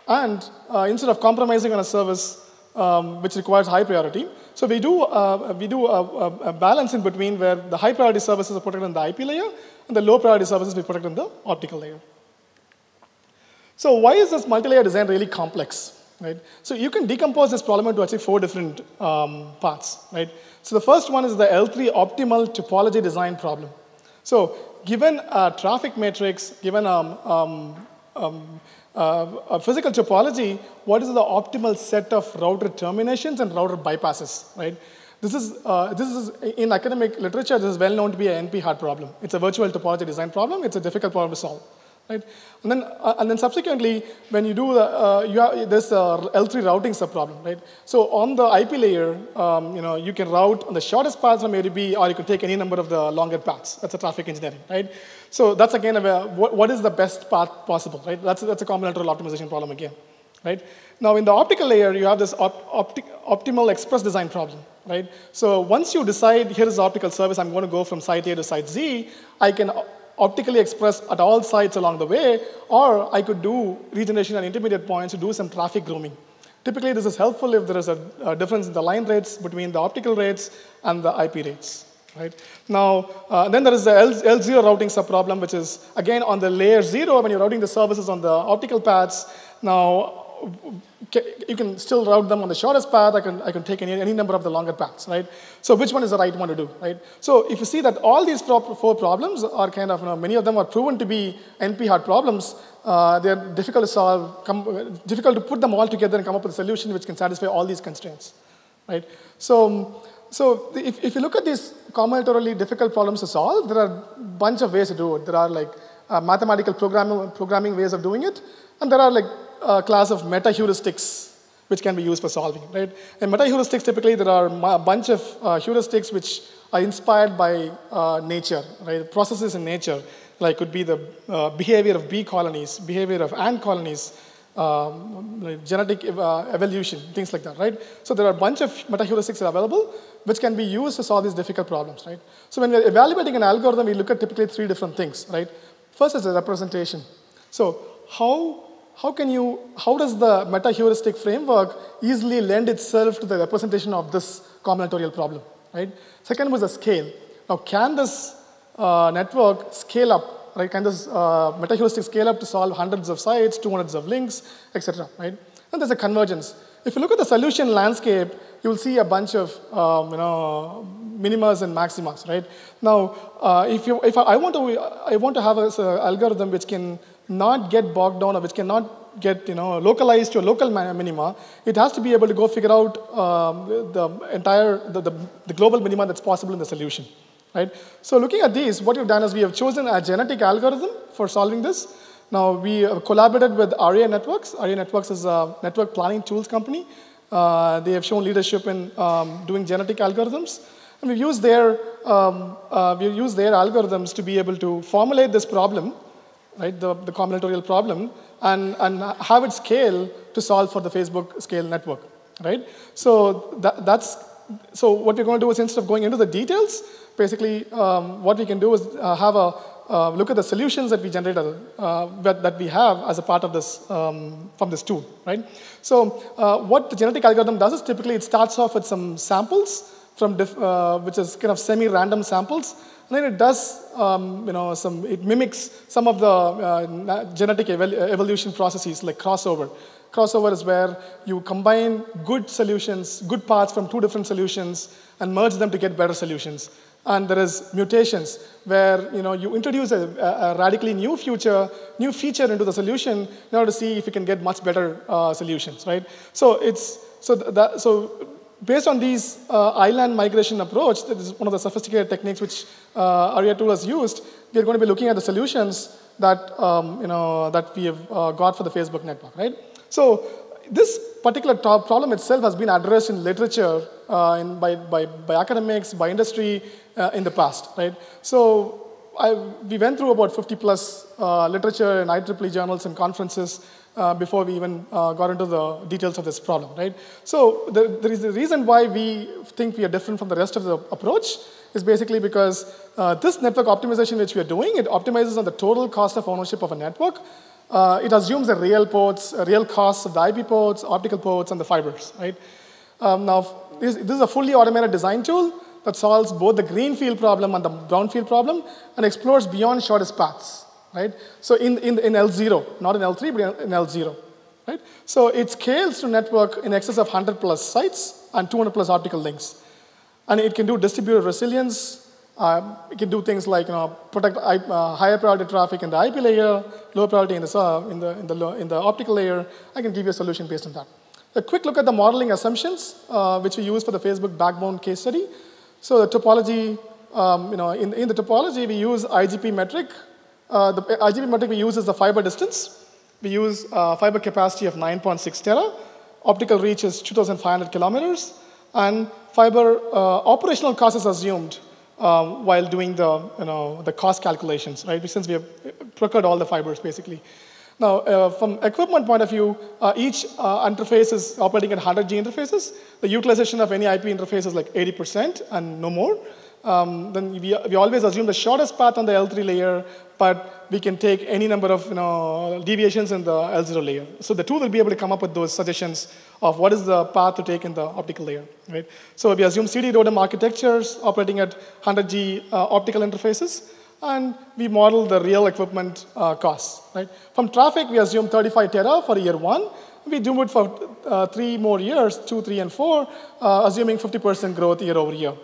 and uh, instead of compromising on a service um, which requires high priority, so we do, uh, we do a, a, a, balance in between where the high priority services are protected in the IP layer, and the low priority services we protect in the optical layer. So why is this multi-layer design really complex? Right? So you can decompose this problem into actually four different um, parts. Right? So the first one is the L3 optimal topology design problem. So given a traffic matrix, given um, um, um, uh, a physical topology, what is the optimal set of router terminations and router bypasses, right? This is, uh, this is, in academic literature, this is well known to be an NP-hard problem. It's a virtual topology design problem. It's a difficult problem to solve right? And then, uh, and then subsequently, when you do the, uh, you have this uh, L3 routing subproblem, right? So on the IP layer, um, you know, you can route on the shortest path from A to B, or you can take any number of the longer paths. That's a traffic engineering, right? So that's again, a, what, what is the best path possible, right? That's, that's a combinatorial optimization problem again, right? Now in the optical layer, you have this op opti optimal express design problem, right? So once you decide, here is the optical service, I'm going to go from site A to site Z, I can optically expressed at all sites along the way, or I could do regeneration at intermediate points to do some traffic grooming. Typically, this is helpful if there is a, a difference in the line rates between the optical rates and the IP rates. Right? Now, uh, then there is the L, L0 routing subproblem, which is, again, on the layer 0, when you're routing the services on the optical paths. Now, you can still route them on the shortest path. I can, I can take any, any number of the longer paths, right? So which one is the right one to do, right? So if you see that all these four problems are kind of, you know, many of them are proven to be NP-hard problems, uh, they're difficult to solve, come, difficult to put them all together and come up with a solution which can satisfy all these constraints, right? So, so if, if you look at these combinatorially difficult problems to solve, there are a bunch of ways to do it. There are like uh, mathematical programming, programming ways of doing it, and there are like a class of meta-heuristics which can be used for solving, right? In meta-heuristics, typically there are a bunch of uh, heuristics which are inspired by uh, nature, right? Processes in nature, like could be the uh, behavior of bee colonies, behavior of ant colonies, um, like genetic uh, evolution, things like that, right? So there are a bunch of meta-heuristics available which can be used to solve these difficult problems, right? So when we're evaluating an algorithm, we look at typically three different things, right? First is the representation. So how how can you, how does the meta-heuristic framework easily lend itself to the representation of this combinatorial problem, right? Second was the scale. Now, can this uh, network scale up, right? Can this uh, meta-heuristic scale up to solve hundreds of sites, 200s of links, etc., right? And there's a convergence. If you look at the solution landscape, you'll see a bunch of, um, you know, minimas and maximas, right? Now, uh, if, you, if I, I, want to, I want to have an algorithm which can not get bogged down or which cannot get you know, localized to a local minima, it has to be able to go figure out um, the entire, the, the, the, global minima that's possible in the solution. Right? So looking at these, what we've done is we have chosen a genetic algorithm for solving this. Now we have collaborated with ARIA Networks. ARIA Networks is a network planning tools company. Uh, they have shown leadership in um, doing genetic algorithms. And we've used their, um, uh, we've used their algorithms to be able to formulate this problem right, the, the combinatorial problem, and, and have it scale to solve for the Facebook scale network, right? So that, that's, so what we're going to do is instead of going into the details, basically um, what we can do is uh, have a, uh, look at the solutions that we generate uh, that, we have as a part of this, um, from this tool, right? So uh, what the genetic algorithm does is typically it starts off with some samples from uh, which is kind of semi-random samples, then it does, um, you know, some, it mimics some of the uh, genetic evol evolution processes like crossover. Crossover is where you combine good solutions, good parts from two different solutions, and merge them to get better solutions. And there is mutations where you know you introduce a, a radically new future, new feature into the solution in order to see if you can get much better uh, solutions, right? So it's So, that, so based on these uh, island migration approach, that is one of the sophisticated techniques which uh, ARIA tool has used, we are going to be looking at the solutions that, um, you know, that we have uh, got for the Facebook network, right? So this particular problem itself has been addressed in literature uh, in, by, by, by academics, by industry uh, in the past, right? So I, we went through about 50 plus uh, literature and IEEE journals and conferences uh, before we even uh, got into the details of this problem, right? So there, is the reason why we think we are different from the rest of the approach is basically because uh, this network optimization which we are doing, it optimizes on the total cost of ownership of a network. Uh, it assumes the real ports, uh, real costs of the IP ports, optical ports, and the fibers, right? Um, now, this, this is a fully automated design tool that solves both the greenfield problem and the brownfield problem and explores beyond shortest paths right? So in, in, in L0, not in L3, but in L0, right? So it scales to network in excess of 100 plus sites and 200 plus optical links. And it can do distributed resilience. Um, it can do things like you know, protect uh, higher priority traffic in the IP layer, lower priority in the, uh, in, the, in, the, in the optical layer. I can give you a solution based on that. A quick look at the modeling assumptions, uh, which we use for the Facebook backbone case study. So the topology, um, you know, in, in the topology, we use IGP metric uh, the IGP metric we use is the fiber distance. We use uh, fiber capacity of 9.6 tera. Optical reach is 2,500 kilometers. And fiber uh, operational cost is assumed um, while doing the, you know, the cost calculations, right? Since we have procured all the fibers, basically. Now, uh, from equipment point of view, uh, each uh, interface is operating at 100G interfaces. The utilization of any IP interface is like 80% and no more. Um, then we, we always assume the shortest path on the L3 layer but we can take any number of you know, deviations in the L0 layer. So the tool will be able to come up with those suggestions of what is the path to take in the optical layer. Right? So we assume CD-ROADM architectures operating at 100G uh, optical interfaces, and we model the real equipment uh, costs. Right? From traffic, we assume 35 tera for year one. We do it for uh, three more years, two, three, and four, uh, assuming 50% growth year over year.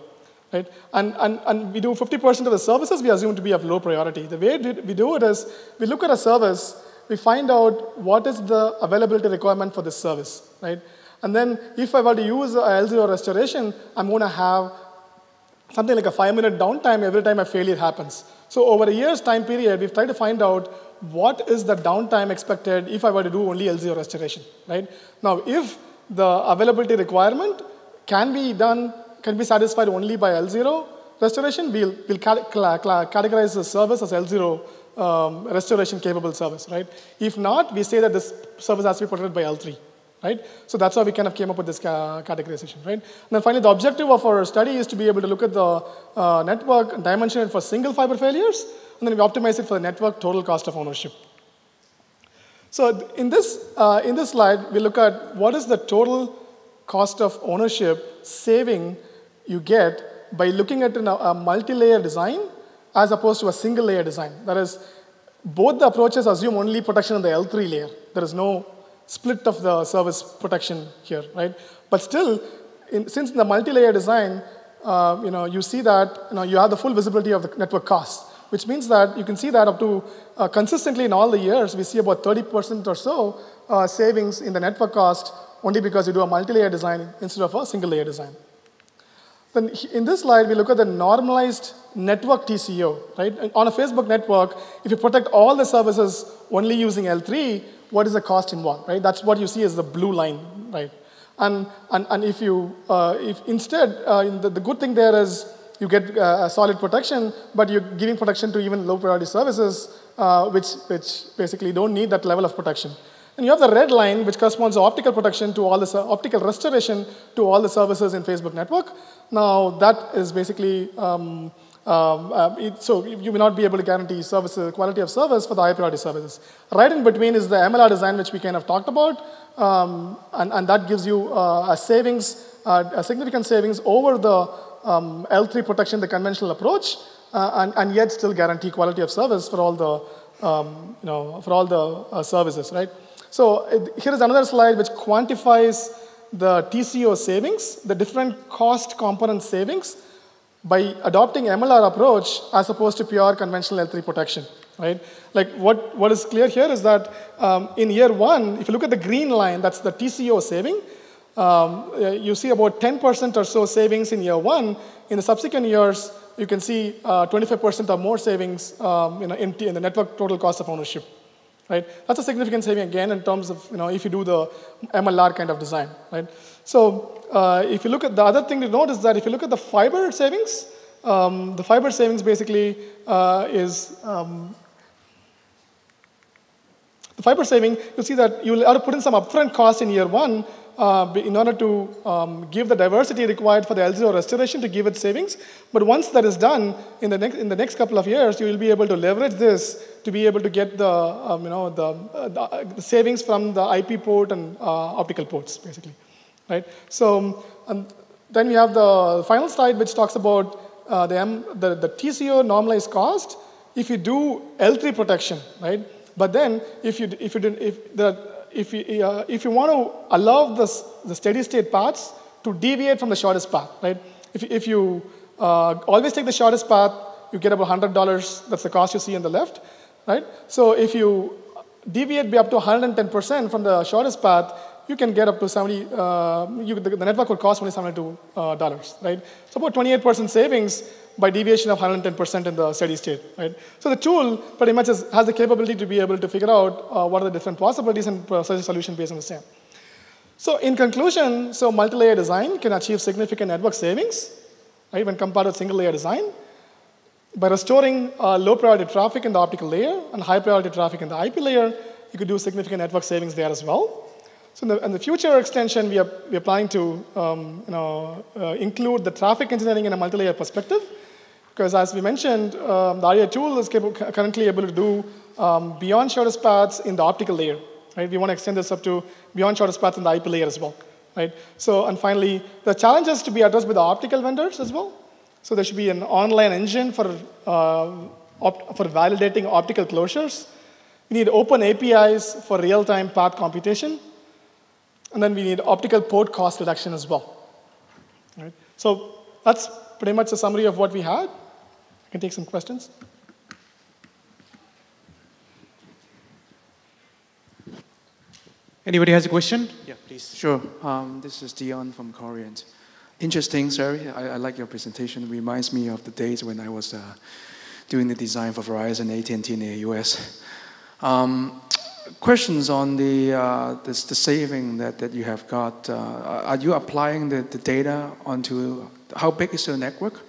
Right? And, and, and we do 50% of the services we assume to be of low priority. The way we do it is we look at a service, we find out what is the availability requirement for this service. Right? And then if I were to use a L0 restoration, I'm going to have something like a five minute downtime every time a failure happens. So over a year's time period, we've tried to find out what is the downtime expected if I were to do only L0 restoration, right? Now, if the availability requirement can be done can be satisfied only by L0 restoration, we'll, we'll categorize the service as L0 um, restoration capable service, right? If not, we say that this service has to be protected by L3, right? So that's how we kind of came up with this ca categorization, right? And then finally, the objective of our study is to be able to look at the uh, network, dimension it for single fiber failures, and then we optimize it for the network total cost of ownership. So in this, uh, in this slide, we look at what is the total cost of ownership saving you get by looking at a multi-layer design as opposed to a single layer design. That is, both the approaches assume only protection on the L3 layer. There is no split of the service protection here, right? But still, in, since in the multi-layer design, uh, you know, you see that you, know, you have the full visibility of the network cost, which means that you can see that up to uh, consistently in all the years, we see about 30% or so uh, savings in the network cost only because you do a multi-layer design instead of a single layer design. Then in this slide, we look at the normalized network TCO, right? On a Facebook network, if you protect all the services only using L3, what is the cost involved, right? That's what you see as the blue line, right? And, and, and if you, uh, if instead, uh, the, the good thing there is you get uh, solid protection, but you're giving protection to even low priority services, uh, which, which basically don't need that level of protection. And you have the red line, which corresponds to optical protection to all the optical restoration to all the services in Facebook network. Now that is basically um, um, uh, it, so you may not be able to guarantee service quality of service for the high priority services. Right in between is the MLR design, which we kind of talked about, um, and, and, that gives you uh, a savings, uh, a significant savings over the um, L3 protection, the conventional approach, uh, and, and, yet still guarantee quality of service for all the, um, you know, for all the uh, services, right? So here is another slide which quantifies the TCO savings, the different cost component savings by adopting MLR approach as opposed to pure conventional L3 protection, right? Like what, what is clear here is that um, in year one, if you look at the green line, that's the TCO saving, um, uh, you see about 10% or so savings in year one. In the subsequent years, you can see 25% or more savings um, in, in the network total cost of ownership right? That's a significant saving again in terms of, you know, if you do the MLR kind of design, right? So uh, if you look at the other thing to note is that if you look at the fiber savings, um, the fiber savings basically uh, is um, the fiber saving, you'll see that you'll have to put in some upfront cost in year one uh, in order to um, give the diversity required for the L0 restoration to give it savings. But once that is done, in the next, in the next couple of years, you will be able to leverage this to be able to get the, um, you know, the, uh, the, savings from the IP port and uh, optical ports, basically. Right? So um, then we have the final slide, which talks about uh, the, M, the, the TCO normalized cost if you do L3 protection, right? But then if you, if you, did, if the if you, uh, if you want to allow the, the steady state paths to deviate from the shortest path, right? If, if you uh, always take the shortest path, you get about $100. That's the cost you see on the left, right? So if you deviate by up to 110% from the shortest path, you can get up to 70, uh, you, the, the, network would cost only $72, uh, right? So about 28% savings by deviation of 110% in the steady state, right? So the tool pretty much is, has the capability to be able to figure out uh, what are the different possibilities and such a solution based on the same. So in conclusion, so multi-layer design can achieve significant network savings, right, when compared with single-layer design. By restoring uh, low priority traffic in the optical layer and high priority traffic in the IP layer, you could do significant network savings there as well. So in the, in the future extension, we are, we are planning to um, you know, uh, include the traffic engineering in a multi-layer perspective. Because as we mentioned, um, the ARIA tool is capable, currently able to do um, beyond shortest paths in the optical layer. Right? We want to extend this up to beyond shortest paths in the IP layer as well. Right? So, and finally, the challenges to be addressed by the optical vendors as well. So there should be an online engine for, uh, for validating optical closures. We need open APIs for real-time path computation. And then we need optical port cost reduction as well. Right? So that's pretty much a summary of what we had. I can take some questions. Anybody has a question? Yeah, please. Sure. Um, this is Dion from Coriant. Interesting, sir. I, I, like your presentation. It reminds me of the days when I was uh, doing the design for Verizon, AT&T in the US. Um, questions on the, uh, this, the saving that, that you have got. Uh, are you applying the, the data onto, how big is your network?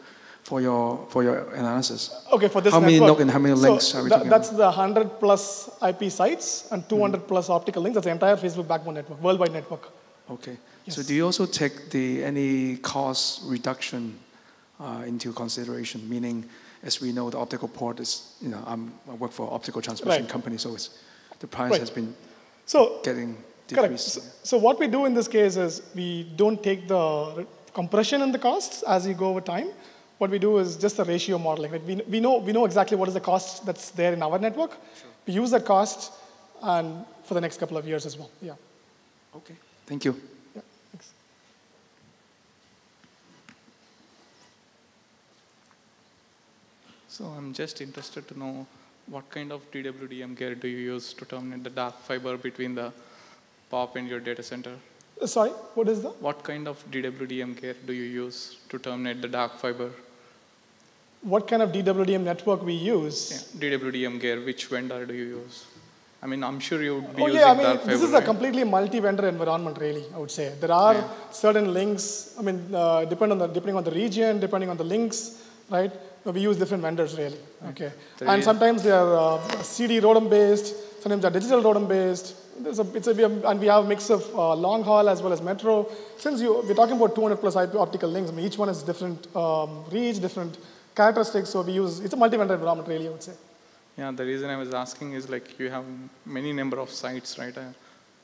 For your for your analysis? Okay, for this how many network, and how many links so are we talking That's about? the 100 plus IP sites and 200 mm. plus optical links. That's the entire Facebook backbone network, worldwide network. Okay. Yes. So do you also take the any cost reduction uh, into consideration? Meaning, as we know, the optical port is you know I'm, i work for optical transmission right. company, so it's the price right. has been so, getting decreased. So, so, what we do in this case is we don't take the compression in the costs as you go over time. What we do is just the ratio modeling. Right? We, we, know, we know exactly what is the cost that's there in our network. Sure. We use that cost and for the next couple of years as well. Yeah. Okay. Thank you. Yeah. Thanks. So I'm just interested to know what kind of DWDM gear do you use to terminate the dark fiber between the POP and your data center? Uh, sorry, what is that? What kind of DWDM gear do you use to terminate the dark fiber? What kind of DWDM network we use? Yeah, DWDM gear, which vendor do you use? I mean, I'm sure you would be oh, using yeah, I mean, dark fiber, this is right? a completely multi-vendor environment, really, I would say. There are yeah. certain links, I mean, uh, depend on the, depending on the region, depending on the links, right? we use different vendors really. Okay, and sometimes they are uh, CD ROADM based, sometimes they're digital ROADM based. There's a, it's a, and we have a mix of uh, long haul as well as metro. Since you, we're talking about 200 plus IP optical links, I mean, each one has different um, reach, different characteristics. So we use it's a multi-vendor environment really, I would say. Yeah, the reason I was asking is like you have many number of sites, right? I,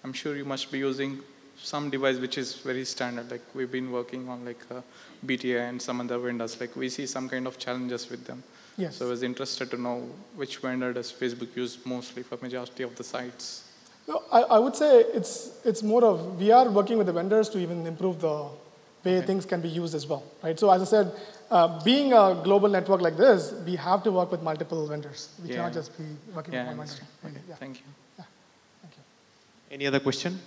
I'm sure you must be using some device which is very standard. Like we've been working on like uh, BTA and some other vendors. Like we see some kind of challenges with them. Yes. So I was interested to know which vendor does Facebook use mostly for majority of the sites. No, I, I would say it's it's more of we are working with the vendors to even improve the way okay. things can be used as well, right? So as I said, uh, being a global network like this, we have to work with multiple vendors. We yeah. cannot just be working yeah, with one vendor. Okay. Yeah. Thank you. Yeah. Thank you. Any other question?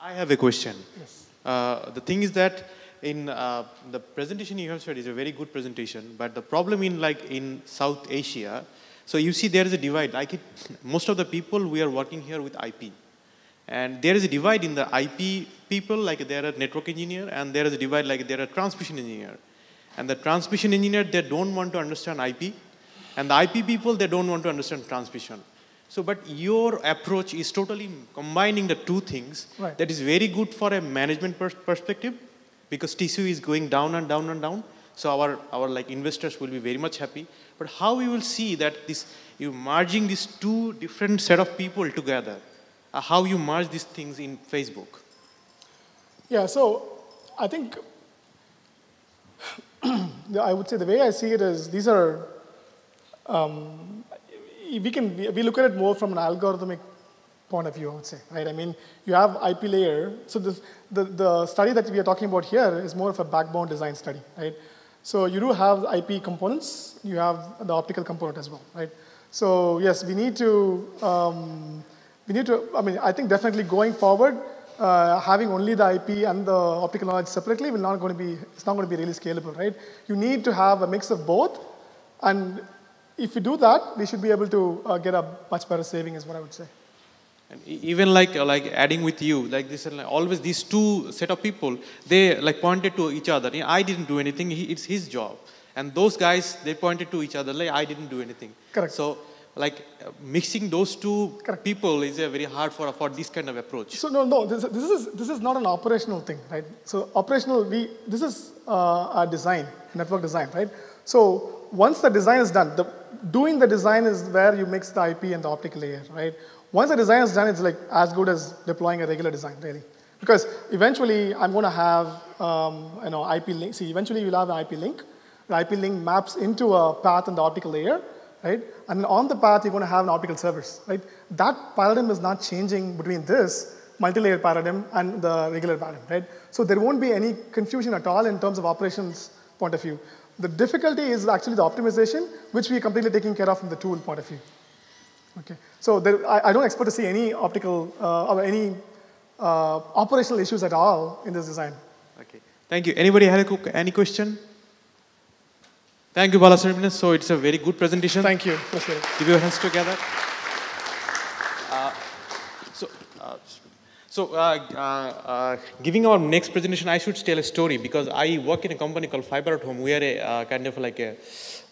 I have a question. Yes. Uh, the thing is that in uh, the presentation you have said is a very good presentation, but the problem in like in South Asia, so you see there is a divide. Like it, most of the people we are working here with IP, and there is a divide in the IP people, like they are network engineer, and there is a divide like they are transmission engineer. And the transmission engineer, they don't want to understand IP, and the IP people, they don't want to understand transmission. So, but your approach is totally combining the two things. Right. That is very good for a management pers- perspective because TCO is going down and down and down. So our, our like investors will be very much happy. But how we will see that this, you merging these two different set of people together, uh, how you merge these things in Facebook? Yeah, so I think I would say the way I see it is these are, um, we can, we look at it more from an algorithmic point of view, I would say, right? I mean, you have IP layer. So the, the, the study that we are talking about here is more of a backbone design study, right? So you do have IP components, you have the optical component as well, right? So yes, we need to, um, we need to, I mean, I think definitely going forward, uh, having only the IP and the optical knowledge separately will not going to be, it's not going to be really scalable, right? You need to have a mix of both, and if you do that, we should be able to uh, get a much better saving is what I would say. And even like uh, like adding with you, like this, always these two set of people, they like pointed to each other. I didn't do anything. He, it's his job. And those guys, they pointed to each other like I didn't do anything. Correct. So like uh, mixing those two Correct. people is very hard for for this kind of approach. So no, no, this, this is this is not an operational thing, right? So operational, we this is uh, a design, network design, right? So once the design is done, the, doing the design is where you mix the IP and the optical layer, right? Once the design is done, it's like as good as deploying a regular design, really. Because eventually, I'm going to have um, you know IP link. See, eventually you'll have an IP link. The IP link maps into a path in the optical layer, right? And on the path, you're going to have an optical service, right? That paradigm is not changing between this multi-layer paradigm and the regular paradigm, right? So there won't be any confusion at all in terms of operations point of view. The difficulty is actually the optimization, which we are completely taking care of from the tool point of view. Okay, so there, I, I don't expect to see any optical uh, or any uh, operational issues at all in this design. Okay. Thank you. Anybody had a, any question? Thank you, Balasubramanian. So it's a very good presentation. Thank you. Give your hands together. Uh, so, uh, so uh, uh, uh, giving our next presentation, I should tell a story because I work in a company called Fiber at Home. We are a kind of like a,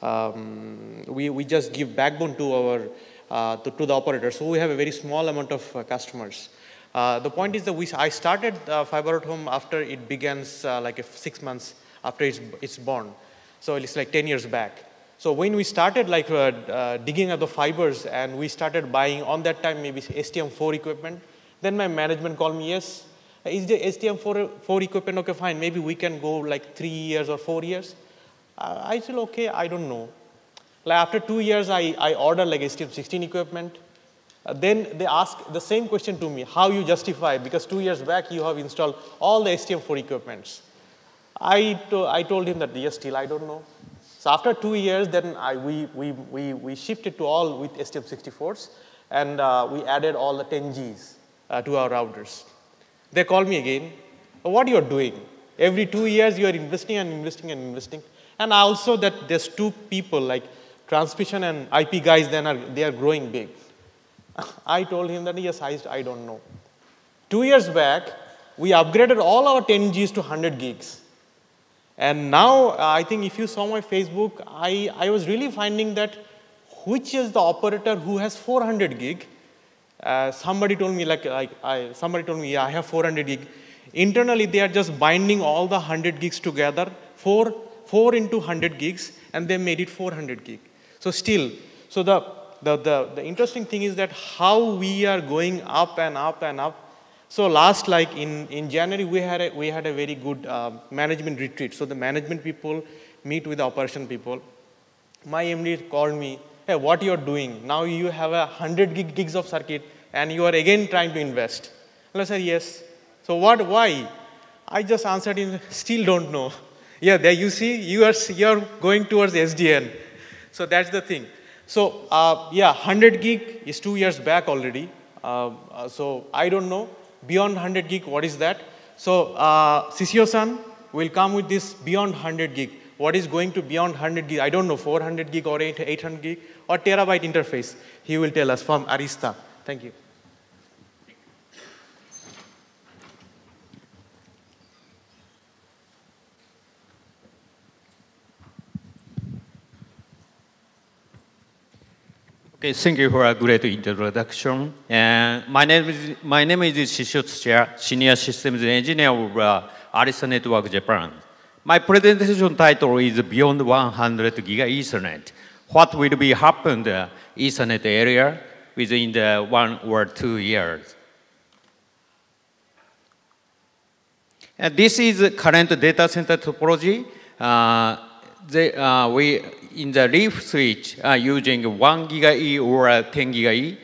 um, we, we just give backbone to our, uh, to, to the operator. So we have a very small amount of uh, customers. Uh, the point is that we, I started uh, Fiber at Home after it begins uh, like six months after it's, it's born. So it's like 10 years back. So when we started like uh, uh, digging up the fibers and we started buying on that time maybe STM4 equipment, then my management called me, yes, is the STM4 4 equipment okay fine? Maybe we can go like three years or four years. Uh, I said okay, I don't know. Like after two years, I, I ordered like STM16 equipment. Uh, then they ask the same question to me, how you justify, because two years back you have installed all the STM4 equipments. I, to, I told him that yes, still I don't know. So after two years, then I, we, we, we, we shifted to all with STM64s and uh, we added all the 10Gs uh, to our routers. They called me again, what you are doing? Every two years you are investing and investing and investing. And also that there's two people like transmission and IP guys, then are, they are growing big. I told him that yes, I, I don't know. Two years back, we upgraded all our 10Gs to 100 gigs. And now, uh, I think if you saw my Facebook, I, I was really finding that which is the operator who has 400 gig. Uh, somebody told me, like, like I, somebody told me, yeah, I have 400 gig. Internally, they are just binding all the 100 gigs together, four, four into 100 gigs, and they made it 400 gig. So still, so the, the, the, the interesting thing is that how we are going up and up and up so last, like in, in January, we had a, we had a very good uh, management retreat. So the management people meet with the operation people. My MD called me, hey, what you are doing? Now you have a 100 gig, gigs of circuit and you are again trying to invest. And I said, yes. So what, why? I just answered him, still don't know. Yeah, there you see, you are, you are going towards SDN. So that's the thing. So uh, yeah, 100 gig is two years back already. Uh, uh, so I don't know. Beyond 100 gig, what is that? So uh, Sisio-san will come with this beyond 100 gig. What is going to beyond 100 gig? I don't know, 400 gig or 800 gig or terabyte interface. He will tell us from Arista. Thank you. Okay, thank you for a great introduction. And my name is my name is Shishio Tsuchiya, Senior Systems Engineer of uh, Arista Network Japan. My presentation title is Beyond 100 Giga Ethernet. What will be happened uh, Ethernet area within the one or two years? And this is current data center topology. Uh, they, uh, we in the leaf switch uh, using 1 giga E or 10 giga E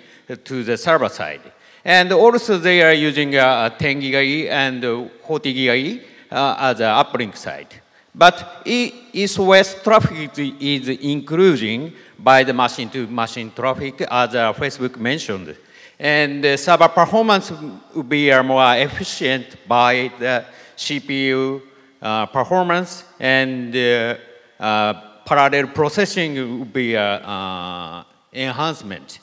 to the server side. And also they are using uh, 10 giga E and 40 giga E uh, as the uplink side. But east-west traffic is increasing by the machine-to-machine traffic, as uh, Facebook mentioned. And server performance will be more efficient by the CPU uh, performance and uh, uh, parallel processing will be uh, uh, enhancement.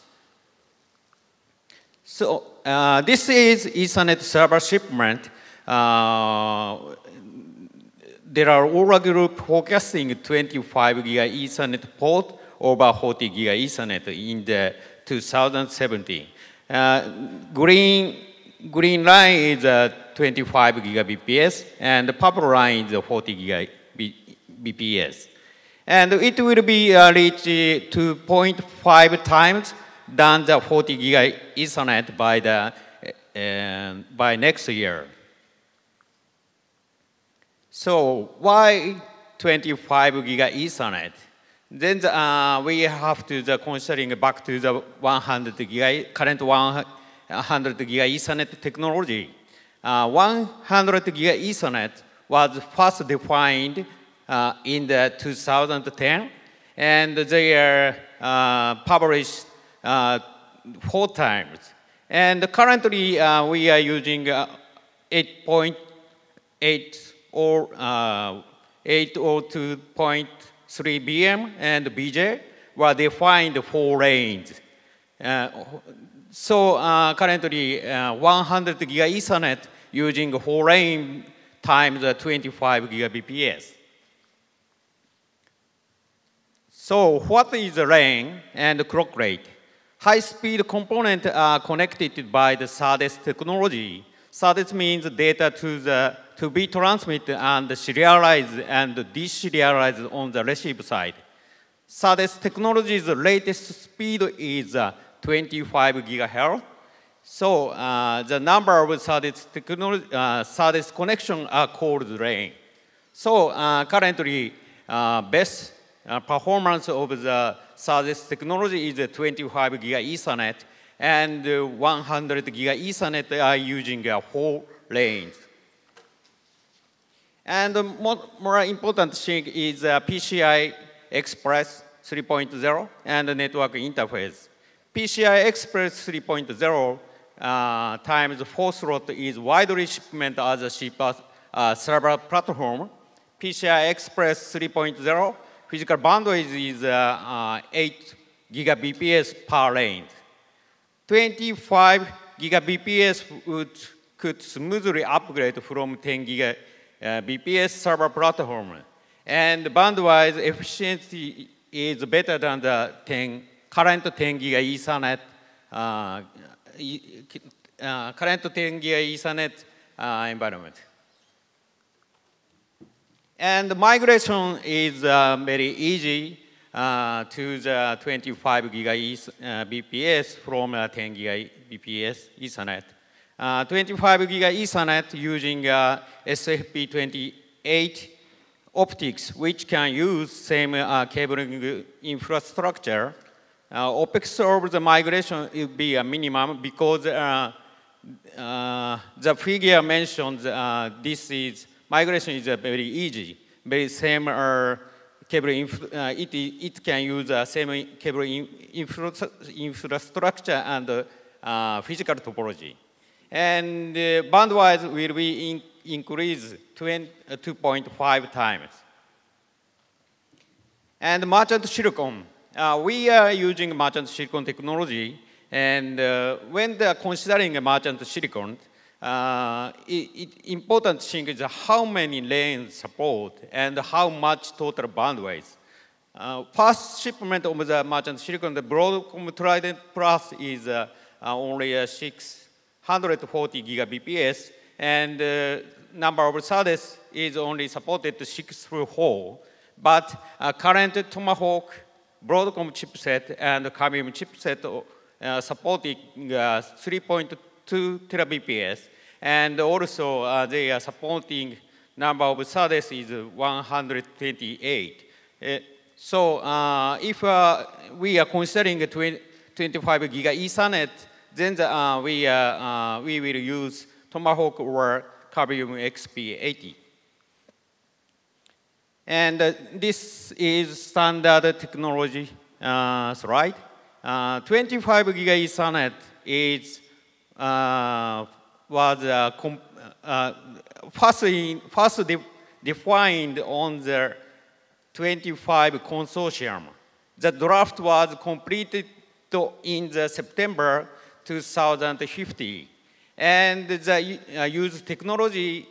So uh, this is Ethernet server shipment. there are Aura Group forecasting 25 giga Ethernet port over 40 giga Ethernet in the 2017. green, green line is uh, 25 gigabps and the purple line is 40 gigabps. And it will be uh, reached 2.5 times than the 40 giga Ethernet by, the, uh, by next year. So why 25 giga Ethernet? Then the, uh, we have to the considering back to the 100 giga, current 100 giga Ethernet technology. Uh, 100 giga Ethernet was first defined uh, in the 2010, and they are uh, published uh, four times. And currently, uh, we are using uh, 8.8 or 802.3 BM and BJ were defined four lanes. so currently, 100 giga Ethernet using four lane times 25 gigabps. So what is the lane and clock rate? High-speed components are connected by the SerDes technology. SerDes means data to, the, to be transmitted and serialized and deserialized on the receive side. SerDes technology's latest speed is uh, 25 gigahertz. So uh, the number of SerDes, technology, uh, connection are called lane. So uh, currently, uh, best uh, performance of the SerDes technology is 25 giga Ethernet, and 100 giga Ethernet are using uh, four lanes. And the more, more important thing is uh, PCI Express 3.0 and the network interface. PCI Express 3.0 uh, times four slot is widely shipment as a uh, server platform. PCI Express 3.0 physical bandwidth is uh, uh, 8 gigabps per lane. 25 gigabps would, could smoothly upgrade from 10 gigabps server platform. And bandwidth efficiency is better than the 10, current 10 giga Ethernet, uh, uh, current 10 giga Ethernet uh, environment. And migration is uh, very easy uh, to the 25 giga uh, BPS from uh, 10 giga BPS Ethernet. Uh, 25 giga Ethernet using uh, SFP28 optics, which can use same cabling infrastructure. OPEX of the migration will be a minimum because the figure mentions this is migration is very easy. Very same uh, cable, uh, it, it can use the same cable infra infrastructure and uh, physical topology. And uh, bandwidth will be in, increased 20, uh, 2.5 times. And merchant silicon, uh, we are using merchant silicon technology. And uh, when they are considering merchant silicon, uh, it, it important thing is how many lanes support and how much total bandwidth. Uh, first shipment of the merchant silicon, the Broadcom Trident Plus is uh, uh, only uh, 640 gigabps, and uh, number of SerDes is only supported to 6 through 4. But uh, current Tomahawk, Broadcom chipset, and Cavium chipset uh, supporting 3.2 terabps, and also uh, they are supporting number of SerDes is 128. Uh, so uh, if uh, we are considering 20, 25 giga Ethernet, then the, uh, we, uh, uh, we will use Tomahawk or Cavium XP80. And this is standard technology slide. Uh, 25 giga Ethernet is was uh, uh, first, in, first de defined on the 25 consortium. The draft was completed in the September 2050. And the uh, used technology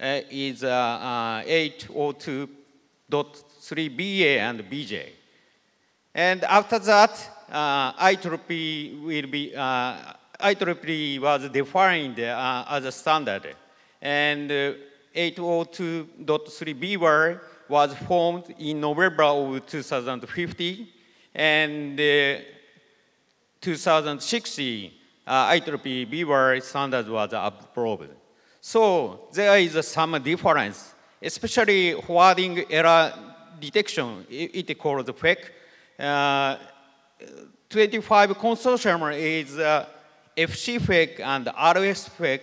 uh, is uh, 802.3BA and BJ. And after that, uh, will be, uh, IEEE was defined uh, as a standard. And uh, 802.3B was formed in November of 2050. And uh, 2060, uh, IEEE standard was approved. So there is some difference, especially forwarding error detection, it, it called FEC. Uh, 25 consortium is uh, FC FEC and RS FEC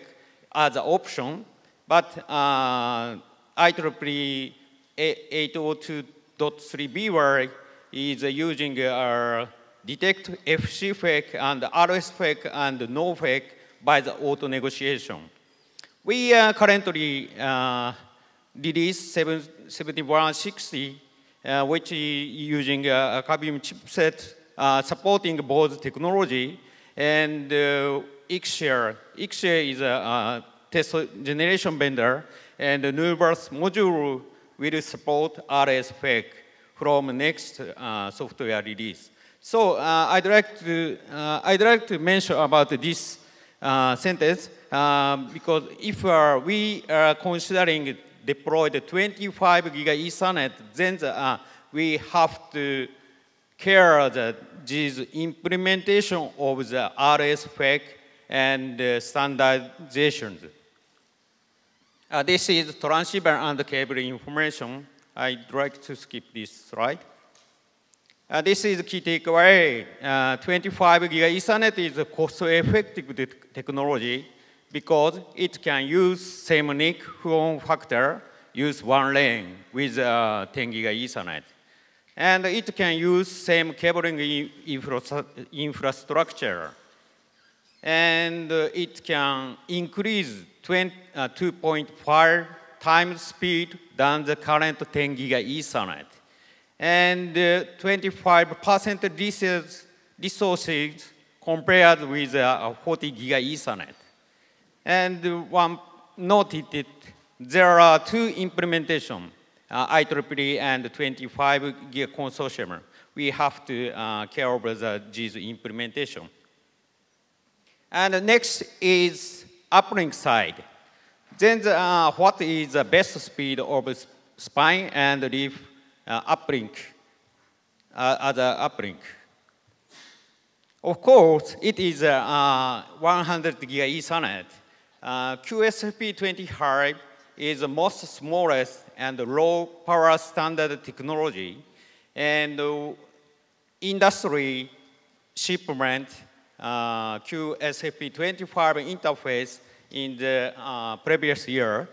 as an option, but uh, IEEE 802.3b work is using uh, detect FC FEC and RS FEC and no FEC by the auto negotiation. We uh, currently uh, release 7160, uh, which is using a Cavium chipset uh, supporting both technology and uh. Ixia is a, a test generation vendor, and the Novus module will support RS from next uh, software release. So uh, I'd like to uh, I'd like to mention about this uh, sentence because if we are considering deployed 25 giga Ethernet, then the, we have to care the this implementation of the RS FEC and uh, standardizations. Uh, this is transceiver and cable information. I'd like to skip this slide. Uh, this is key takeaway. Uh, 25 giga Ethernet is a cost-effective te technology because it can use same NIC form factor, use one lane with uh, 10 giga Ethernet. And it can use same cabling infra infrastructure. And uh, it can increase 2.5 times speed than the current 10 giga Ethernet and 25% resources, resources compared with uh, 40 giga Ethernet. And one noted that there are two implementations, uh, IEEE and 25 giga consortium. We have to uh, care over the GIS implementation. And next is uplink side. Then the, uh, what is the best speed of spine and leaf uh, uplink uh, an uplink. Of course, it is uh, 100 giga Ethernet. Uh, QSFP25 is the most smallest and low power standard technology. And uh, industry shipment uh, QSFP25 interface in the uh, previous year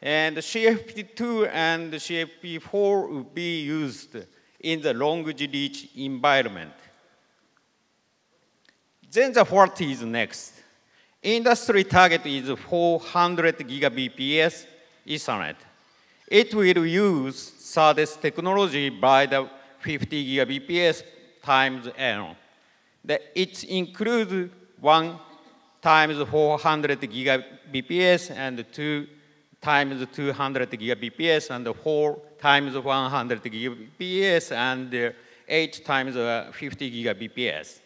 and CFP2 and CFP4 will be used in the long reach environment. Then the what is next? Industry target is 400 gigabps Ethernet. It will use SerDes technology by the 50 gigabps times n. The, it includes 1 times 400 gigabps and 2 times 200 gigabps and 4 times 100 gigabps and 8 times uh, 50 gigabps.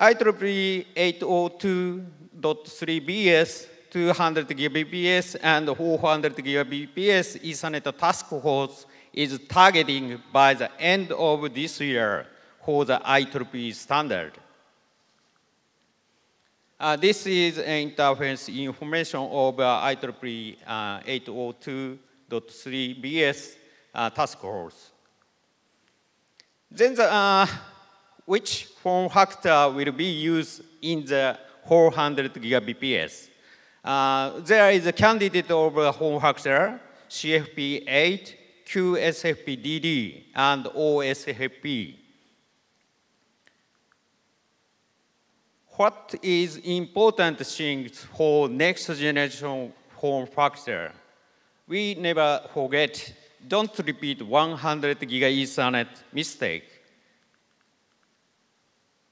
IEEE 802.3bs 200 gigabps and 400 gigabps Ethernet task force is targeting by the end of this year for the IEEE standard. Uh, this is an interface information of uh, IEEE uh, 802.3bs uh, task force. Then the, uh, which form factor will be used in the 400 gigabps? Uh, there is a candidate of a form factor, CFP8, QSFP-DD, and OSFP. What is important thing for next generation form factor? We never forget, don't repeat 100 giga Ethernet mistake.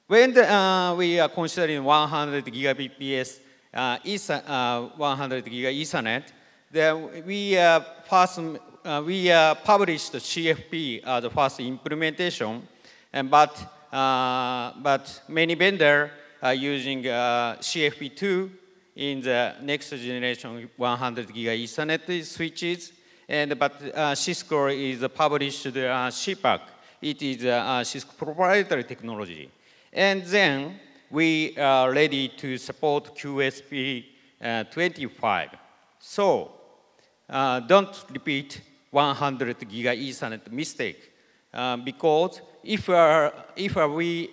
When the, uh, we are considering 100 gigabps uh, Ether, uh, 100 giga Ethernet, then we uh, first uh, we uh, published CFP as the first implementation, and but uh, but many vendors are using uh, CFP2 in the next generation 100 giga Ethernet switches, and but uh, Cisco is published the uh, CPAK. It is uh, Cisco proprietary technology. And then we are ready to support QSP uh, 25. So uh, don't repeat 100 giga Ethernet mistake uh, because if, uh, if we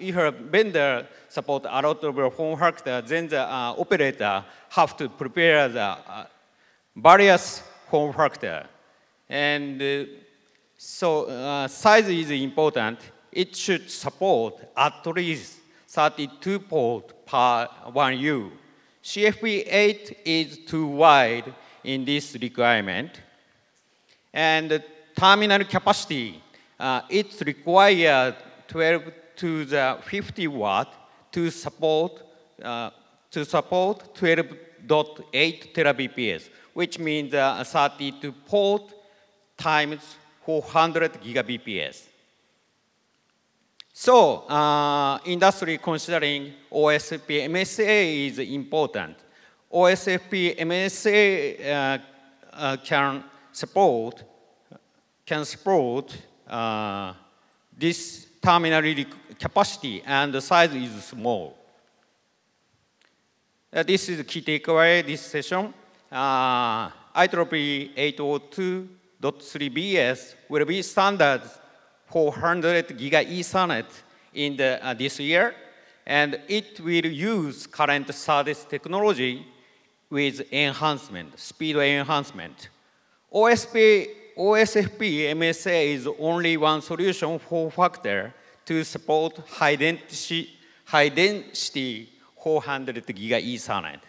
if a vendor support a lot of form factor, then the uh, operator have to prepare the uh, various form factor. And uh, so size is important. It should support at least 32 port per 1U. CFP8 is too wide in this requirement. And terminal capacity, uh, it requires 12 to the 50 watt to support, uh, to support 12.8 terabps, which means uh, 32 port times 400 gigabps. So, uh, industry considering OSFP MSA is important. OSFP MSA uh, uh, can support can support uh, this terminal capacity and the size is small. Uh, this is the key takeaway this session. Uh, IEEE 802.3bs will be standard 400 giga Ethernet in the, uh, this year, and it will use current SerDes technology with enhancement, speed enhancement. OSP, OSFP MSA is only one solution for factor to support high density, high density 400 giga Ethernet.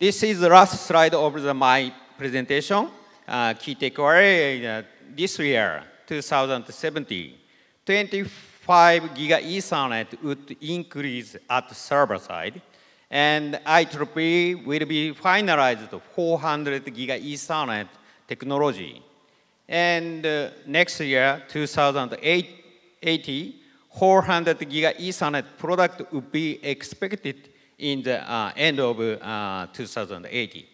This is the last slide of the, my presentation. Uh, key takeaway uh, this year, 2017, 25 giga Ethernet would increase at server side, and IEEE will be finalized 400 giga Ethernet technology. And uh, next year, 2080, 400 giga Ethernet product would be expected in the uh, end of uh, 2080.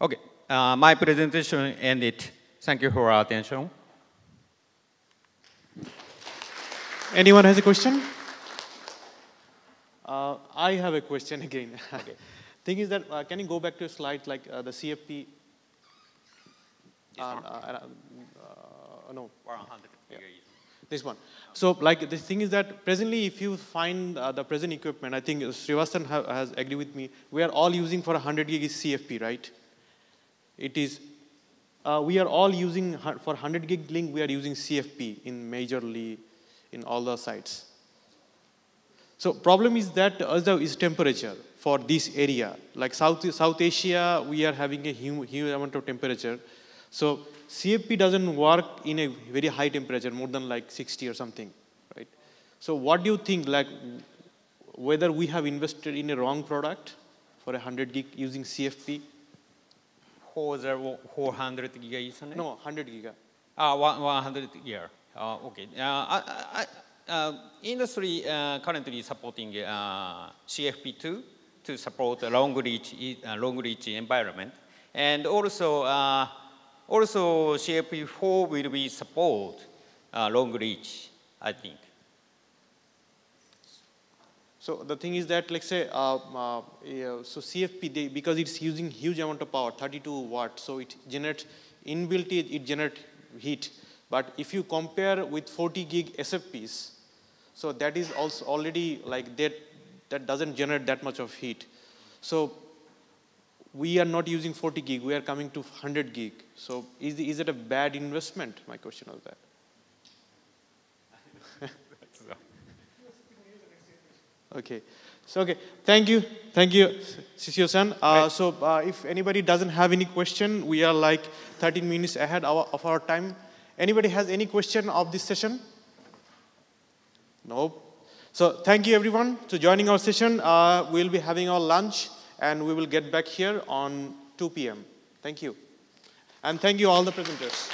Okay, uh, my presentation ended. Thank you for your attention. Anyone has a question? Uh, I have a question again. Okay. Thing is that, uh, can you go back to a slide like uh, the CFP? Uh, uh, uh, no, 400 Yeah. this one. So like the thing is that presently if you find uh, the present equipment, I think Srivatsan ha has agreed with me, we are all using for 100 gig is CFP, right? It is, uh, we are all using, for 100 gig link, we are using CFP in majorly in all the sites. So problem is that also is temperature for this area. Like South, South Asia, we are having a huge, huge amount of temperature. So CFP doesn't work in a very high temperature, more than like 60 or something, right? So what do you think, like whether we have invested in a wrong product for a 100 gig using CFP? For the 400 giga Ethernet? No, 100 giga. Uh, one- 100 year. Uh, okay. Uh, I, I, uh, industry uh, currently supporting uh, CFP2 to support a long reach, long reach environment. And also, uh, also CFP4 will be support uh, long reach, I think. So the thing is that, like say, uh, uh, so CFP, they, because it's using huge amount of power, 32 watts, so it generates, inbuilt it, it generates heat. But if you compare with 40 gig SFPs, so that is also already like that, that doesn't generate that much of heat. So we are not using 40 gig, we are coming to 100 gig. So is, is it a bad investment? My question was that. Okay. So, okay. Thank you. Thank you, Sisio-san. Uh, so, uh, if anybody doesn't have any question, we are like 13 minutes ahead of, of our time. Anybody has any question of this session? No. So, thank you everyone to joining our session. Uh, we'll be having our lunch and we will get back here on 2 p.m. Thank you. And thank you all the presenters.